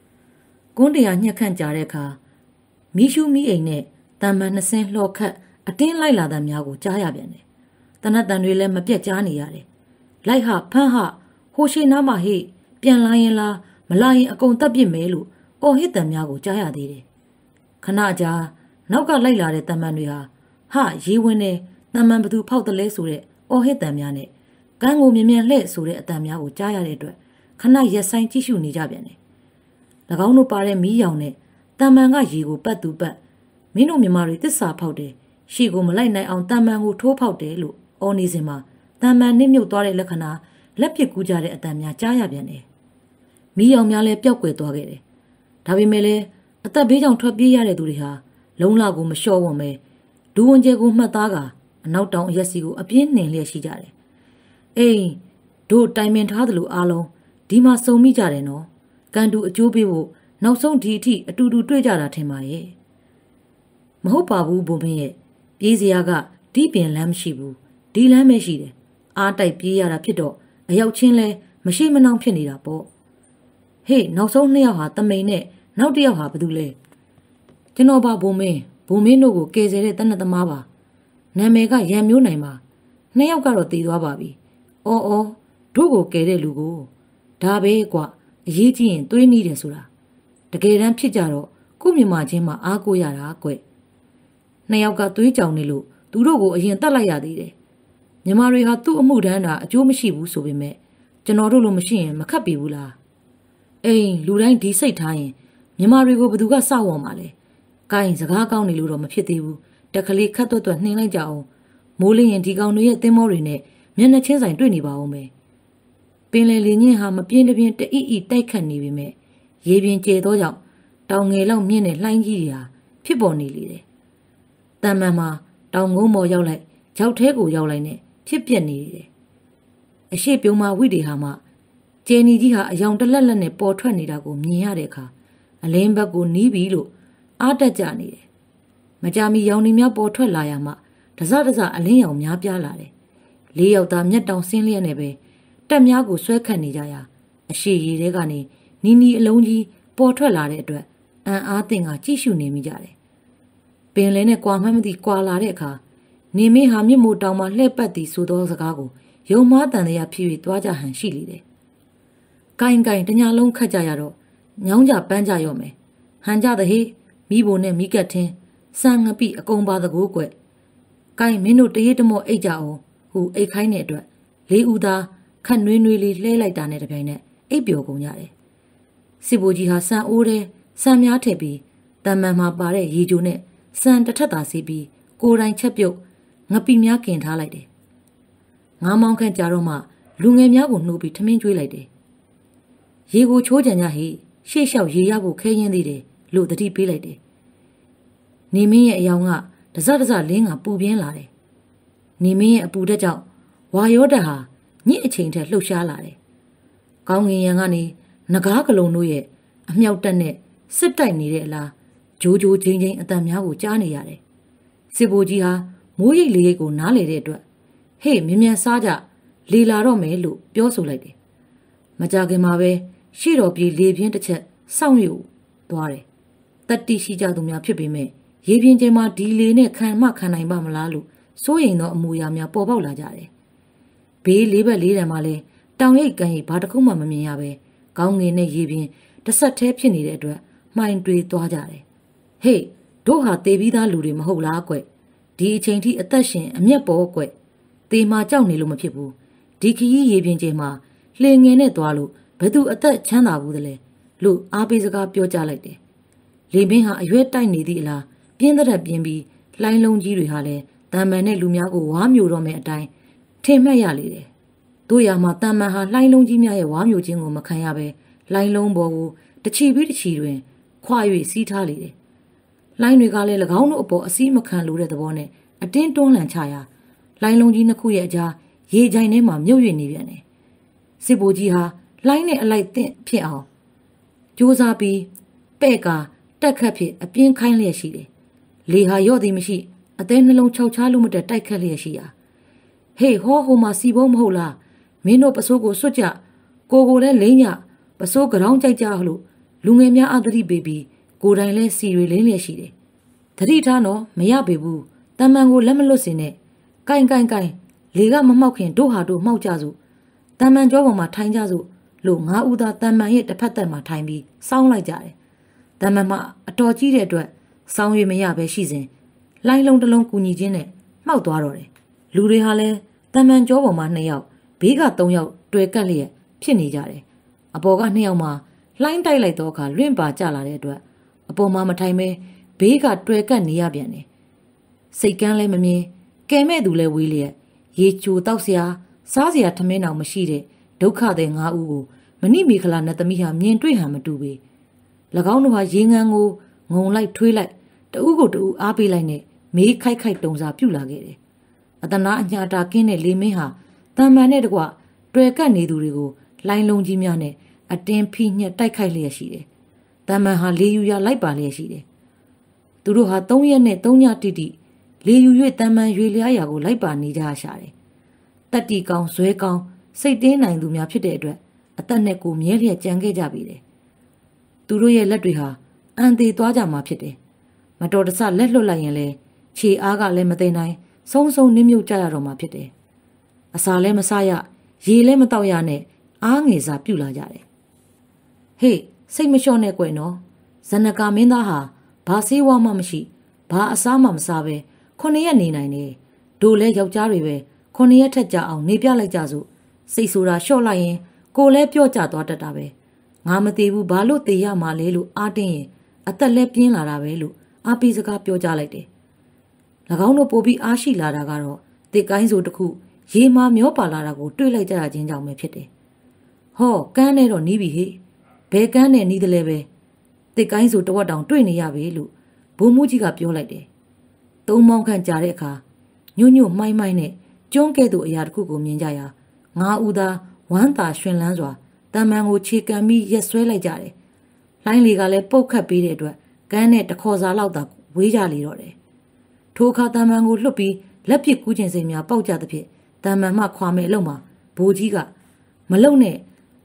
။ကွန်းတရားညှက်ခန့်ကြတဲ့အခါမီးရှူးမီးအိမ်နဲ့တန်မန်နှစင်းလှော်ခတ်အတင်းလိုက်လာတဲ့များကိုကြားရပြန်တယ်။တနတ်တန်တွေလည်းမပြတ်ကြားနေရတယ်။လိုက်ဟဖန်းဟဟိုရှိနားမှာဟိပြန်လာရင်လားမလာရင်အကုန်တက်ပြစ်မယ်လို့အော်ဟစ်တန်များကိုကြားရသေးတယ်။ခဏကြာနောက်ကလိုက်လာတဲ့တမန်တွေဟာဟရေးဝင်းနဲ့တမန်ဘသူဖောက်တလဲဆိုတဲ့အော်ဟစ်တန်များနဲ့ကန်းကိုမြင်မြန်လှဲ့ဆိုတဲ့အတန်များကိုကြားရတဲ့အတွက် ခဏရက်ဆိုင်ကြည့်ရှုနေကြပြန်တယ်။၎င်းတို့ပါတဲ့မီးရောင်နဲ့တန်မန်ကရေကိုပတ်သူပတ်မင်းတို့မြမတွေတစ္ဆာဖောက်တယ်ရှီကိုမလိုက်နိုင်အောင်တန်မန်ကိုထိုးဖောက်တယ်လို့အော်နေစင်မှာတန်မန်နစ်မြုပ်သွားတဲ့လက္ခဏာလက်ပစ်ကူးကြတဲ့အတန်များကြားရပြန်တယ်။မီးရောင်များလည်းပျောက်ကွယ်သွားခဲ့တယ်။ဒါပေမဲ့လည်းအသက်ဘေးကြောင့်ထွက်ပြေးရတဲ့သူတွေဟာလုံးလာကိုမလျှော့ဝွန်ပဲဒူးဝင်ကျဲကိုမှတ်သားကအနောက်တောင်အရက်စီကိုအပြင်းနှင်လျက်ရှိကြတယ်။အေးတို့တိုင်ပင်ထားသလိုအားလုံး ဒီမှာစုံမိကြတယ်နော်။ကန်တူအကျိုးပေးဖို့နောက်ဆုံးဒီအထိအတူတူတွေ့ကြတာထင်ပါရဲ့။မဟုတ်ပါဘူးဘုံမင်းရဲ့ပြေးစရာကဒီပင်လမ်းမရှိဘူး။ဒီလမ်းပဲရှိတယ်။အားတိုက်ပြေးရတာဖြစ်တော့အရောက်ချင်းလဲမရှိမနှောင်ဖြစ်နေတာပေါ့။ဟေးနောက်ဆုံးနှစ်ယောက်ဟာတမိန်နဲ့နောက်တစ်ယောက်ဟာဘသူလဲ။ကျွန်တော်ပါဘုံမင်းဘုံမင်းတို့ကိုကယ်ဆယ်တဲ့တနတ်သမားပါ။နာမည်ကရံမျိုးနိုင်ပါ။နှစ်ယောက်ကတော့တည်သွားပါပြီ။အော်အော်တို့ကိုကယ်တဲ့လူကို ဒါပဲကွာအရေးကြီးရင်သွေးနီးတယ်ဆိုတာတကယ်တမ်းဖြစ်ကြတော့ခုမြမချင်းမှာအားကိုးရတာကွနှစ်ယောက်ကသွေးကြောင်နေလို့သူတို့ကိုအရင်တတ်လိုက်ရသေးတယ်မြမတွေဟာသူ့အမှုတန်းတာအကျိုးမရှိဘူးဆိုပေမဲ့ကျွန်တော်တို့လိုမရှိရင်မခတ်ပြီဘူးလားအိမ်လူတိုင်းဒီစိတ်ထားရင်မြမတွေကိုဘသူကစောက်ဝေါ်မှာလဲကိုင်းစကားကောင်းနေလို့တော့မဖြစ်သေးဘူးတက်ကလေးခတ်သွက်သွက်နှင်းလိုက်ကြအောင်မိုးလင်းရင်ဒီကောင်တွေရဲ့တင်းမောတွေနဲ့မျက်နှာချင်းဆိုင်တွေ့နေပါဦးမယ် ပင်လယ်လင်းချင်းဟာမပြင်းတပြင်းတအိအိတိုက်ခတ်နေပေမဲ့ရေပြင်ကျဲသောကြောင့်တောင်ငယ်လောက်မြင့်တဲ့လှိုင်းကြီးတွေဟာဖြစ်ပေါ်နေလေတယ်။တန်မှန်မှာတောင်ငုံမော်ရောက်လိုက်ကြောက်သေးကိုရောက်လိုက်နဲ့ဖြစ်ပြက်နေတယ်။အရှိပြုံးမဝိတေဟာမှကျဲနီကြီးဟာအယောင်တလက်လက်နဲ့ပေါ်ထွက်နေတာကိုမြင်ရတဲ့အခါအလင်းဘက်ကိုနီးပြီလို့အားတက်ကြနေတယ်။မကြမီရောင်နေများပေါ်ထွက်လာရမှတစတစအလင်းရောင်များပြားလာတယ်။လေးယောက်သားမျက်တောင်ဆင်းလျက်နဲ့ပဲ တက်များကိုဆွဲခတ်နေကြရာအရှိရည်တွေကနေနီနီအလုံးကြီးပေါ်ထွက်လာတဲ့အတွက်အံအားသင်ကကြည့်ရှုနေမိကြတယ်။ပင်လဲနဲ့ကွာမှန်းမသိကွာလာတဲ့အခါနေမင်းဟာမြင့်မို့တောင်မှလှဲ့ပတ်သည်ဆိုသောစကားကိုယုံမားတန်တရားဖြစ်၍သွားကြဟန်ရှိလေတယ်။ကိုင်ကိုင်တညာလုံးခတ်ကြရတော့ညောင်းကြပန်းကြရော့မယ်။ဟန်ကြတဲ့ဟေးမိဘိုနဲ့မိကတ်ထင်းစံငပိအကုံပါသကိုးကွ။ကိုင်မင်းတို့တရေတမော့အိတ်ကြအောင်ဟူအိတ်ခိုင်းတဲ့အတွက်လေးဦးသား ခတ်နွေးနွေးလေးလှဲလိုက်တာနဲ့တပြိုင်နက်အိပ်ပျော်ကုန်ကြတယ်စစ်ဘိုကြီးဟာစံအိုးတဲ့စံများထည့်ပြီးတံမန်မှာပါတဲ့ရေကြိုနဲ့စံတစ်ထပ်သာစီးပြီးကိုယ်တိုင်ချက်ပြုတ်ငပိများกินထားလိုက်တယ်ငါးမောင်းခန့်ကြာတော့မှလူငယ်များကိုနှိုးပြီးထမင်းကျွေးလိုက်တယ်ရေကိုချိုးကြံကြဟိရှေ့လျှောက်ရေရဖို့ခဲရင်သေးတယ်လို့တတိပေးလိုက်တယ်နေမင်းရဲ့အယောင်ကတစတစလင်းကပူပြင်းလာတယ်နေမင်းရဲ့အပူတက်ကြောင့်ဝါရောတက်ဟာ ညစ်အချိန်ထက်လှုပ်ရှားလာတယ်။ကောင်းငင်ရံကနေငကားကလုံးတို့ရဲ့အမြောက်တက်နဲ့စစ်တိုက်နေတဲ့အလားဂျိုးဂျိုးချင်းချင်းအတန်များကိုကြားနေရတယ်။စစ်ဘိုးကြီးဟာမိုးရိပ်လေးရိပ်ကိုနားလေတဲ့အတွက်ဟေ့မြ мян စားကြလေလာတော့မယ်လို့ပြောဆိုလိုက်တယ်။မကြခင်မှာပဲရှေ့တော်ပြေလေပြင်းတစ်ချက်စောင့်ယူသွားတယ်။တက်တိရှိကြသူများဖြစ်ပေမဲ့ရေပြင်းကျဲမှာဒီလေနဲ့ခံမခံနိုင်ပါမလားလို့စိုးရိမ်သောအမူအရာများပေါ်ပေါက်လာကြတယ်။ ဘေးလေးဘက်လေးတံမှာလဲတောင်ရိပ်ကန်ရိပ်ဘာတစ်ခုမှမမြင်ရပဲကောင်းငင်နဲ့ရေပြင်တစ်ဆက်တည်းဖြစ်နေတဲ့အတွက်မှိုင်တွေသွားကြတယ်ဟေးတို့ဟာတေပြီးသားလူတွေမဟုတ်လားကွဒီအချိန်ထိအသက်ရှင်အမျက်ပေါ်ကွတေမာကြောက်နေလို့မဖြစ်ဘူးဒီခရီးရေပြင်ချိန်မှာလှေငင်နဲ့သွားလို့ဘယ်သူအသက်ချမ်းသာဘူးသလဲလို့အားပေးစကားပြောကြလိုက်တယ်လေမင်းဟာအရွက်တိုက်နေသည့်အလားပြင်းတဲ့ပြင်းပြီးလှိုင်းလုံးကြီးတွေဟာလည်းတံမန်နဲ့လူများကိုဝါမျိုးတော့မဲ့အတိုင်း ထင်မှတ်ရလေတယ်တို့ရမှာတံမန်ဟာလှိုင်းလုံးကြီးများရဲ့ဝါမျိုးခြင်းကိုမခံရပဲလှိုင်းလုံးပေါ်ကိုတချီပြီးတချီတွင်ခွာ၍စီးထားလေတယ်လိုင်းတွေကလည်း၎င်းတို့အပေါ်အစည်းမခံလို့တဲ့သဘောနဲ့အတင်းတွန်းလှန်ချရာလိုင်းလုံးကြီးနှစ်ခုရဲ့အကြားရေကြိုင်ထဲမှာမြုပ်၍နေပြန်တယ်စစ်ဘိုလ်ကြီးဟာလိုင်းနဲ့အလိုက်သင့်ဖြစ်အောင်ကြိုးစားပြီးပဲ့ကာတက်ခတ်ဖြစ်အပြင်းခိုင်းလျက်ရှိတယ်လေဟာရော့သည်မရှိအသေးနှလုံးခြောက်ချလို့မတက်တိုက်ခတ်လျက်ရှိရာ ဟေးဟောဟိုမှာစီဘုံမဟုတ်လားမင်းတို့ပစိုးကိုစွတ်ကြကိုကိုလည်းလိမ့်ညပစိုးကြောင်ကြိုက်ကြလို့လူငယ်များအသတိပေးပြီးကိုယ်တိုင်လဲစီတွေလင်းလျက်ရှိတယ်။တတိထားတော့မရပေဘူး။တမန်ကိုလက်မလွတ်စင်နဲ့။ကိုင်ကိုင်ကိုင်လေကမမှောက်ခင်တို့ဟာတို့မှောက်ကြစို့။တမန်ကြောပေါ်မှာထိုင်ကြစို့လို့ငါးဦးသားတမန်ရဲ့တစ်ဖက်သက်မှာထိုင်ပြီးစောင်းလိုက်ကြတယ်။တမန်မှာအတော်ကြီးတဲ့အတွက်စောင်းရမရပဲရှိစဉ်လိုင်းလုံးတစ်လုံးကူညီခြင်းနဲ့မှောက်သွားတော့တယ်။ လူတွေဟာလည်းတမန်ကြောပေါ်မှာနှစ်ယောက်ဘေးကသုံးယောက်တွေ့ကပ်လျက်ဖြစ်နေကြတယ်။အပေါ်ကနှစ်ယောက်မှာလှိုင်းတိုက်လိုက်တော့အခါလွင့်ပါကျလာတဲ့အတွက်အပေါ်မှာမထိုင်မဲဘေးကတွယ်ကပ်နေရပြန်တယ်စိတ်ကန်းလည်းမမြင်ကဲမဲ့သူလည်းဝေးလျက်ရေချိုတောက်စရာစားစရာထမင်းတောင်မရှိတဲ့ဒုက္ခတဲ့ငါးဦးကိုမဏိမေခလာနတ်သမီးဟာမြင်တွေ့ဟန်မတူပေ၎င်းတို့ဟာရေငန်းကိုငုံလိုက်ထွေးလိုက်တဦးကိုတဦးအားပေးလိုက်နဲ့မေးခိုက်ခိုက်တုံစားပြုတ်လာခဲ့တယ် အတနာအညာတာကင်းတဲ့လေမင်းဟာတံမှန်နဲ့တကွတွေ့ကပ်နေသူတွေကိုလိုင်းလုံးကြီးများနဲ့အတင်းဖိညက်တိုက်ခိုက်လျက်ရှိတယ်တမန်ဟာလေယူရလိုက်ပါလျက်ရှိတယ်။သူတို့ဟာ၃ရက်နဲ့၃ညတိတိလေယူ၍တမန်ရွေလျားရာကိုလိုက်ပါနေကြရှာတယ်။တက်တီကောင်းဇွဲကောင်းစိတ်တင်းနိုင်သူများဖြစ်တဲ့အတွက်အသက်နဲ့ကိုမြဲလျက်ကြံခဲ့ကြပြီတယ်။သူတို့ရဲ့လက်တွေဟာအန်သေးသွားကြမှာဖြစ်တယ်။မတော်တဆလက်လွတ်လိုက်ရင်လေခြေအားကလည်းမသိနိုင် ဆုံးဆုံးနစ်မြုပ်ကြရတော့မှာဖြစ်တယ်။အစာလည်းမစားရရေလည်းမတောက်ရနဲ့အားငယ်စာပြုတ်လာကြတယ်။ဟေးစိတ်မလျှော့နဲ့ကွယ်နော်ဇနကာမင်းသားဟာဘာဆေးဝါးမှမရှိဘာအစားမှမစားပဲခုနှစ်ရက်နေနိုင်တယ်ဒိုလဲယောက်ျားတွေပဲခုနှစ်ရက်ထက်ကြအောင်နေပြလိုက်ကြစို့စိတ်ဆိုတာလျှော့လိုက်ရင်ကိုလဲပြော့ကျသွားတတ်တာပဲငါမသေးဘူးဘာလို့သေးရမှာလဲလို့အားတင်းရင်အသက်လဲပြင်းလာတာပဲလို့အားပေးစကားပြောကြလိုက်တယ်၎ င်းတို့ပို့ပြီးအားရှိလာတာကတော့တစ်ကိုင်းဆိုတစ်ခုရေမာမျောပါလာတာကိုတွေးလိုက်ကြရခြင်းကြောင့်ပဲဖြစ်တယ်ဟောကန်းနဲ့တော့နီးပြီဟေ့ဘဲကန်းနဲ့နီးတယ်လဲပဲတစ်ကိုင်းဆိုတဝက်တောင်တွေ့နေရပြီလို့ဘိုးမူကြီးကပြောလိုက်တယ်။သုံးမောင်းခန့်ကြာတဲ့အခါညွညွမှိုင်းမှိုင်းနဲ့ကျွန်းကဲ့သို့အရာတစ်ခုကိုမြင်ကြရာငါးဦးသားဝမ်းသာရှင်လန်းစွာတမန်ကိုခြေကမ်းပြီးရက်ဆွဲလိုက်ကြတယ်။လိုင်းလီကလည်းပုတ်ခတ်ပေးတဲ့အတွက်ကန်းနဲ့တခေါ်စာလောက်သာဝေးကြလေတော့တယ်။ ထိုအခါတမန်ကိုလွတ်ပြီးလက်ပစ်ကူးခြင်းစိမ်များပေါက်ကြသဖြင့်တမန်မှခွာမဲ့အလုံးမှာဘိုးကြီးကမလုံနဲ့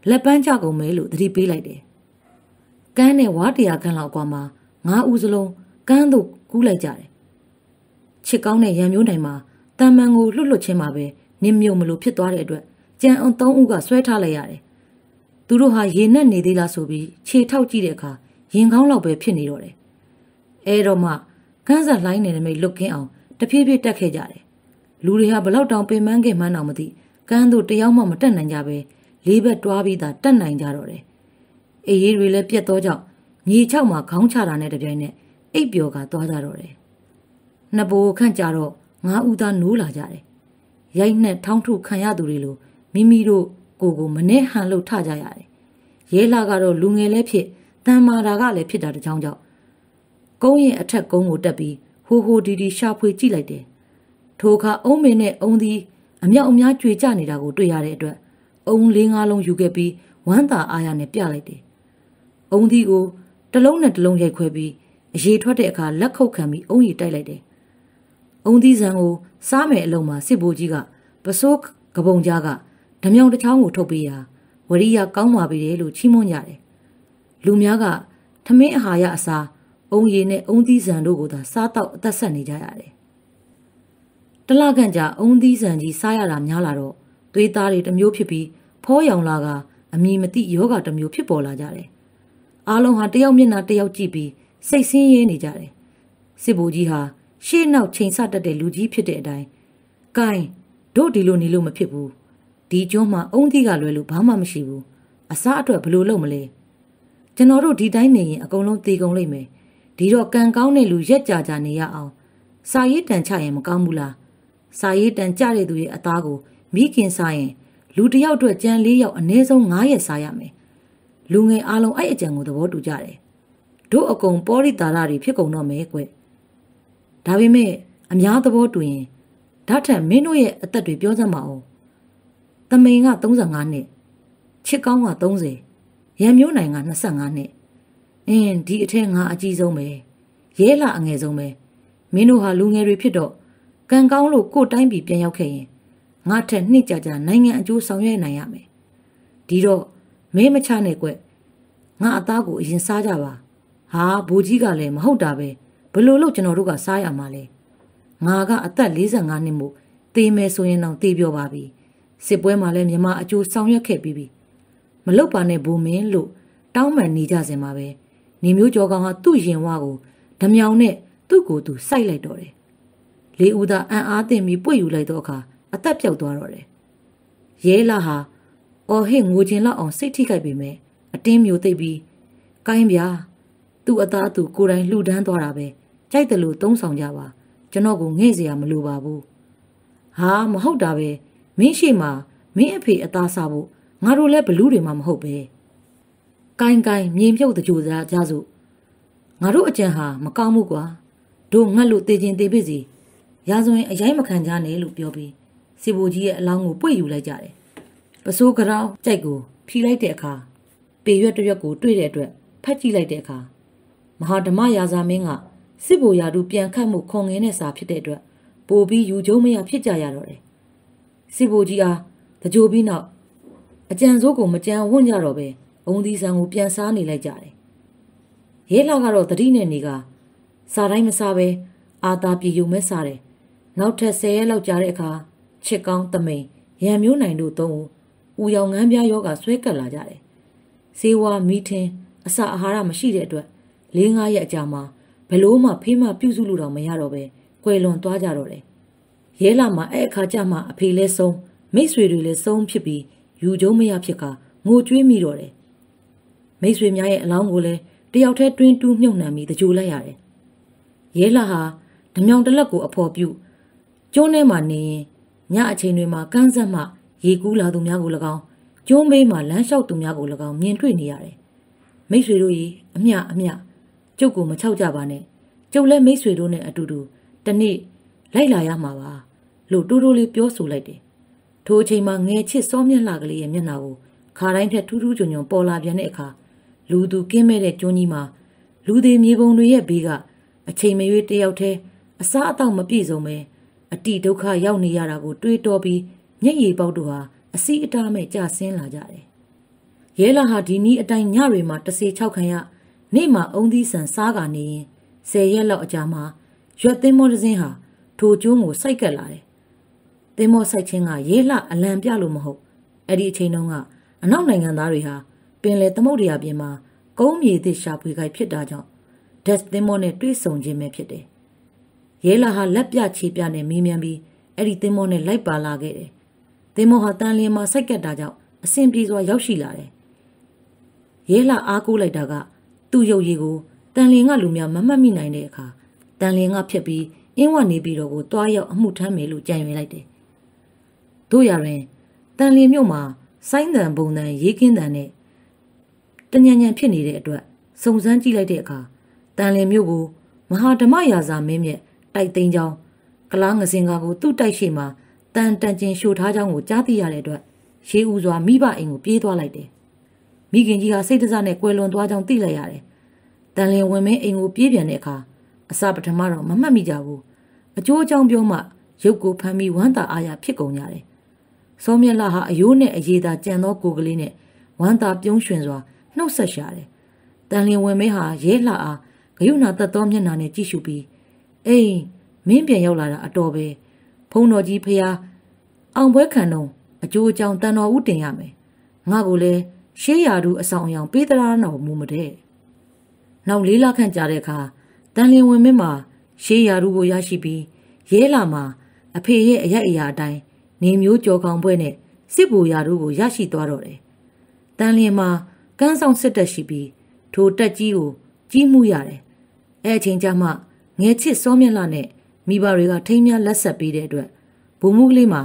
လက်ပန်းကြကုန်မယ်လို့သတိပေးလိုက်တယ်။ကန်းနဲ့ဝါတရာခန်းလောက်ကွာမှာငါးဦးစလုံးကန်းသို့ကူးလိုက်ကြတယ်။ချစ်ကောင်းတဲ့ရံမျိုးနိုင်မှာတန်မန်ကိုလွတ်လွတ်ချင်းမှာပဲနင်းမြုံမလို့ဖြစ်သွားတဲ့အတွက်ကြံအောင်သုံးဦးကဆွဲထားလိုက်ရတယ်။သူတို့ဟာရေနဲ့နေသေးလားဆိုပြီးခြေထောက်ကြည့်တဲ့အခါရင်ကောင်းလောက်ပဲဖြစ်နေတော့တယ်။အဲတော့မှ ကန်းဆက်လိုင်းနေတဲ့မိတ်လွတ်ကင်းအောင်တဖြည်းဖြည်းတက်ခဲ့ကြတယ်။လူတွေဟာဘလောက်တောင်ပင်ပန်းခဲ့မှန်းတော့မသိကန်းတို့တယောက်မှမတက်နိုင်ကြပဲလေးဘက်တွားပြီးသာတက်နိုင်ကြတော့တယ်။အေးရီတွေလည်းပြက်တော့ကြောင့်မြေချောက်မှာခေါင်းချတာနဲ့တပြိုင်နက်အိပ်ပျော်ကသွားကြတော့တယ်။နှစ်ဘိုးခန့်ကြတော့ငါးဦးသားနိုးလာကြတယ်။ရိုက်နှက်ထောင်းထုခံရသူတွေလိုမိမိတို့ကိုကိုမနဲ့ဟန်လို့ထကြရတယ်။ရဲလာကတော့လူငယ်လည်းဖြစ်တန်မာတာကလည်းဖြစ်တာတကြောင်ကြောင့် ကုန်းရဲ့အထက်ကုန်းကိုတက်ပြီးဟိုဟိုဒီဒီရှာဖွေကြည့်လိုက်တယ်။ထိုအခါအုံးမင်းနဲ့အုံးသည်အမြောက်အများကြွေကြနေတာကိုတွေ့ရတဲ့အတွက်အုံလေးငါးလုံးယူခဲ့ပြီးဝမ်းသာအားရနဲ့ပြလိုက်တယ်။အုံဒီကိုတလုံးနဲ့တလုံးရိုက်ခွဲပြီးအရေးထွက်တဲ့အခါလက်ခုပ်ခံပြီးအုံကြီးတိုက်လိုက်တယ်။အုံဒီဇံကိုစားမယ်အလုံးမှာစစ်ဘိုးကြီးကပစိုးကပုံကြားကဓမြောင်တစ်ချောင်းကိုထုတ်ပေးရာဝရိယကောင်းပါပြီလို့ချီးမွမ်းကြတယ်။လူများကထမင်းအာဟာရအစား အုံရည်နဲ့အုံသီးဆန်တို့ကိုသာစားတော့အသက်ဆက်နေကြရတယ်။တလခန့်ကြာအုံသီးဆန်ကြီးစားရတာများလာတော့တသွေးသားတွေတစ်မျိုးဖြစ်ပြီးဖောရောင်လာကအမည်မသိယောဂတစ်မျိုးဖြစ်ပေါ်လာကြတယ်။အားလုံးဟာတယောက်မျက်နှာတယောက်ကြည့်ပြီးစိတ်ဆင်းရဲနေကြတယ်။စစ်ဘူကြီးဟာရှေ့နောက်ချိန်ဆတတ်တဲ့လူကြီးဖြစ်တဲ့အတိုင်းကင်တို့ဒီလိုနေလို့မဖြစ်ဘူး။ဒီကျွန်းမှာအုံးသီးကလွယ်လို့ဘာမှမရှိဘူး။အစားအတွက်ဘယ်လိုလုပ်မလဲ။ကျွန်တော်တို့ဒီတိုင်းနေရင်အကုန်လုံးသေကုန်လိမ့်မယ်။ ဒီတော့ကံကောင်းတဲ့လူရက်ကြကြနေရအောင်။စာရေးတန်ချရင်မကောင်းဘူးလား။စာရေးတန်ကြတဲ့သူရဲ့အသားကိုမိခင်စားရင် လူတယောက်အတွက်ကြံ၄ယောက်အနည်းဆုံး9ရက်စားရမယ်လူငယ်အားလုံးအဲ့အကြံကိုသဘောတူကြတယ်တို့အကုန်ပောရိတာရတွေဖြစ်ကုန်တော့မယ်ကွဒါပေမဲ့အများသဘောတူရင်ဓာတ်ထက်မင်းတို့ရဲ့အသက်တွေပြောစမ်းမအောင်တမိန်က35နှစ်ချစ်ကောင်းက30ရံမျိုးနိုင်က25နှစ် အင်းဒီအထက်ငါအကြီးဆုံးပဲရဲလာအငယ်ဆုံးပဲမင်းတို့ဟာလူငယ်တွေဖြစ်တော့ကံကောင်းလို့ကိုယ်တိုင်းပြည်ပြန်ရောက်ခဲ့ရင်ငါထက်နှစ်ကြာကြာနိုင်ငံအကျိုးဆောင်ရွက်နိုင်ရမယ်ဒီတော့မဲမချနဲ့ကွငါအသားကိုအရင်စားကြပါဟာဘူကြီးကလည်းမဟုတ်တာပဲဘလို့လို့ကျွန်တော်တို့ကစားရမှာလဲငါကအသက်45နှစ်မို့တေးမယ်ဆိုရင်တော့တေးပြောပါပြီစစ်ပွဲမှာလည်းမြမအကျိုးဆောင်ရွက်ခဲ့ပြီးပြီမလုတ်ပါနဲ့ဘူမင်းလို့တောင်းပန်နေကြစင်ပါပဲ နေမျိုးကျော်ကောင်ဟာသူ့ရင်ဝကိုဓမြောင်နဲ့သူ့ကိုယ်သူစိုက်လိုက်တော့တယ်။လေးဦးသားအံ့အားသင့်ပြီးပွေယူလိုက်တော့အခါအသက်ပြောက်သွားတော့တယ်။ရဲလာဟာအော်ဟစ်ငိုချင်လောက်အောင်စိတ်ထိခိုက်ပေမဲ့အတင်းမျိုးသိပ်ပြီးကိုင်းဗျာသူ့အသားသူကိုယ်တိုင်လှူဒန်းသွားတာပဲကြိုက်တယ်လို့သုံးဆောင်ကြပါကျွန်တော်ကိုငဲ့စရာမလိုပါဘူး။ဟာမဟုတ်တာပဲမင်းရှိမှမင်းအဖေအသားစားဖို့ငါတို့လည်းဘလူးတွေမှမဟုတ်ပဲ။ ကိုင်းကိုင်းမြေမြုပ်တကြိုစားကြစို့ငါတို့အကြံဟာမကောင်းဘူးကွာတို့ငတ်လို့တေခြင်းတေပြီစီရာဇဝင်အရင်မခံကြနဲ့လို့ပြောပြီးစီဘိုကြီးရဲ့အလောင်းကိုပွေ့ယူလိုက်ကြတယ်ပစိုးကရောင်းကြိုက်ကိုဖြီလိုက်တဲ့အခါပေရွက်တရွက်ကိုတွေ့တဲ့အတွက်ဖက်ကြည့်လိုက်တဲ့အခါမဟာဓမ္မရာဇာမင်းကစစ်ဘိုရာသူပြန်ခတ်မှုခွန်ငင်းတဲ့စာဖြစ်တဲ့အတွက်ပိုပြီးယူကျုံမရဖြစ်ကြရတော့တယ်စစ်ဘိုကြီးအားတကြိုပြီးနောက်အကြံစိုးကိုမကြံဝွင့်ကြတော့ပဲ အုံသီးဆန်ကိုပြန်စားနေလိုက်ကြတယ်ရဲလာကတော့တတိနဲ့နေကစားတိုင်းမစားပဲအာသာပြေယုံမဲ့စားတယ်နောက်ထပ်10ရက်လောက်ကြာတဲ့အခါချစ်ကောင်းတမိန်ရံမျိုးနိုင်တို့သုံးဦးရောင်ငန်းပြားယောဂဆွဲကပ်လာကြတယ်။ဈေးဝါမီထင်းအစာအာဟာရမရှိတဲ့အတွက်၄၅ရက်အကြာမှာဘလို့မှဖေးမပြုစုလို့တော့မရတော့ပဲကွယ်လွန်သွားကြတော့တယ်။ရဲလာမှာအဲ့အခါကျမှအဖေလဲဆုံးမိတ်ဆွေတွေလည်းဆုံးဖြစ်ပြီးယူကျုံမရဖြစ်ကငိုကြွေးမိတော့တယ်။ မိတ်ဆွေများရဲ့အလောင်းကိုလည်းတယောက်တည်းတွင်းတူးမြုပ်နှံပြီးတကြိုလိုက်ရတယ်။ရဲလာဟာဓမြောင်တလက်ကိုအဖော်ပြုကျုံးထဲမှာနေရင်ညအချိန်တွေမှာကန်းဆက်မှရေကူးလာသူများကို၎င်းကျုံးဘေးမှာလမ်းလျှောက်သူများကို၎င်းမြင်တွေ့နေရတယ်။မိษွေတို့ရေအမျှအမျှကျုပ်ကိုမချောက်ကြပါနဲ့။ကျုပ်လည်းမိษွေတို့နဲ့အတူတူတနေ့လိုက်လာရမှာပါလို့တိုးတိုးလေးပြောဆိုလိုက်တယ်။ထိုအချိန်မှာငယ်ချစ်စောမျက်လှကလေးရဲ့မျက်နှာကိုခါတိုင်းဖြတ်ထူးထူးကြုံကြုံပေါ်လာပြန်တဲ့အခါ လူသူကင်းမဲ့တဲ့ကျွန်းကြီးမှာလူသေးမြေပုံတွေရဲ့ဘေးကအချိန်မရွေးတယောက်တည်းအစားအသောက်မပြည့်စုံပဲအတိဒုက္ခရောက်နေရတာကို တွေးတောပြီးမျက်ရည်ပေါက်တို့ဟာအစီအတားမဲ့ကြဆင်းလာကြတယ်။ရဲလာဟာဒီနီးအတိုင်းညတွေမှာတစေ၆ခန့်ရနေ့မှာအုံသီးဆန်စားကနေရင်ဆယ်ရက်လောက်အကြာမှာရွက်သင်းမောတစ်စင်းဟာထိုကျိုးကိုစိုက်ကပ်လာတယ်။သင်းမောစိုက်ခြင်းကရဲလှအလံပြလို့မဟုတ်အဲ့ဒီအချိန်တုန်းကအနောက်နိုင်ငံသားတွေဟာ ပင်လယ်သမုဒ္ဒရာပြင်မှာကုန်းမြေသစ်ရှာဖွေခိုက်ဖြစ်တာကြောင့်ဒက်သင်းမောနဲ့တွေ့ဆုံခြင်းပဲဖြစ်တယ်။ရဲလာဟာလက်ပြချေပြနဲ့မေးမြန်းပြီးအဲ့ဒီသင်းမောနဲ့လိုက်ပါလာခဲ့တယ်။သင်းမောဟာတန်လျင်မှာစိုက်ကက်တာကြောင့်အဆင်ပြေစွာရောက်ရှိလာတယ်။ရဲလာအားကိုးလိုက်တာကသူ့ရုပ်ရည်ကိုတန်လျင်ကလူများမမှတ်မိနိုင်တဲ့အခါတန်လျင်ကဖြတ်ပြီးအင်းဝနေပြီးတော့ကိုတွားရောက်အမှုထမ်းမယ်လို့ကြံရွယ်လိုက်တယ်။တို့ရရင်တန်လျင်မြို့မှာဆိုင်းတန်ဘုံတန်ရေးကင်းတန်နဲ့ တညံညံဖြစ်နေတဲ့အတွက်စုံစမ်းကြည့်လိုက်တဲ့အခါတန်လျင်မြို့ကိုမဟာဓမ္မရာဇာမင်းမြတ်တိုက်သိမ်းကြောင်းကလားငစင်ကာကိုသူ့တိုက်ရှိမှာတန်တန်ချင်းရှို့ထားကြောင်းကိုကြားသိရတဲ့အတွက်ရှေးဦးစွာမိဘအိမ်ကိုပြေးသွားလိုက်တယ်။မိခင်ကြီးဟာစိတ်တစားနဲ့ကွယ်လွန်သွားကြောင်းသိလိုက်ရတယ်။တန်လင်ဝင်မင်းအိမ်ကိုပြေးပြန်တဲ့အခါအစပထမတော့မမှတ်မိကြဘူး။အကျိုးအကြောင်းပြောမှရုပ်ကိုဖမ်းပြီးဝမ်းသာအားရဖြစ်ကုန်ကြတယ်။စောမြက်လာဟာအယိုးနဲ့အရေးသာကြံသောကိုကလေးနဲ့ဝမ်းသာပြုံးရွှင်စွာ နှုတ်ဆက်ရှာတယ်။တန်လင်ဝင်မင်းဟာရဲလှအားဂယုဏသက်သောမျက်နှာနဲ့ကြည့်ရှုပြီးအိမ်မင်းပြန်ရောက်လာတာအတော်ပဲဖုံတော်ကြီးဖះအောင်ပွဲခံတော့အကျိုးအကြောင်းတန်တော်ဦးတင်ရမယ်ငါကိုလည်းရှေးရာသူအဆောင်အယောင်ပေးသလားတော့မူမတဲ့နောက်လေးလခန့်ကြာတဲ့အခါတန်လျင်ဝင်မင်းမှာရှေးရာသူကိုရရှိပြီးရဲလာမှာအဖေရဲ့အရက်အရာအတိုင်းနေမျိုးကြော်ကောင်ပွဲနဲ့စစ်ဘူရာသူကိုရရှိသွားတော့တယ်တန်လျင်မှာ ကန်းဆောင်စစ်တက်ရှိပြီးထိုတက်ကြီးကိုကြီးမှုရတယ်အဲအချိန်ကျမှငယ်ချစ်စောမြင့်လာနဲ့မိဘတွေကထိမ်းများလက်ဆက်ပေးတဲ့အတွက်ဘုံမှုကလေးမှာ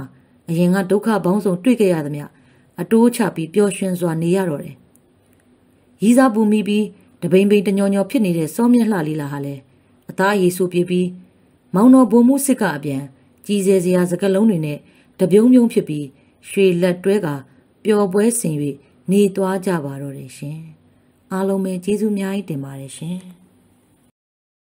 အရင်ကဒုက္ခပေါင်းစုံတွေ့ခဲ့ရသမျှအတိုးချပြီးပျော်ရွှင်စွာနေရတော့တယ်။ရီးစားပူမိပြီးတပိန်ပိန်တညောညောဖြစ်နေတဲ့စောမြက်လှလေးလာဟာလဲအသားရည်ဆူပြပြီးမောင်တော်ဘုံမှုစစ်ကအပြန်ကြီးစဲစရာစကလုံးတွေနဲ့တပြုံးပြုံးဖြစ်ပြီးရွှေလက်တွဲကပျော်ပွဲဆင်၍ နေသွားကြပါတော့တယ်ရှင်။အားလုံးပဲကျေးဇူးများကြီးတင်ပါတယ်ရှင်။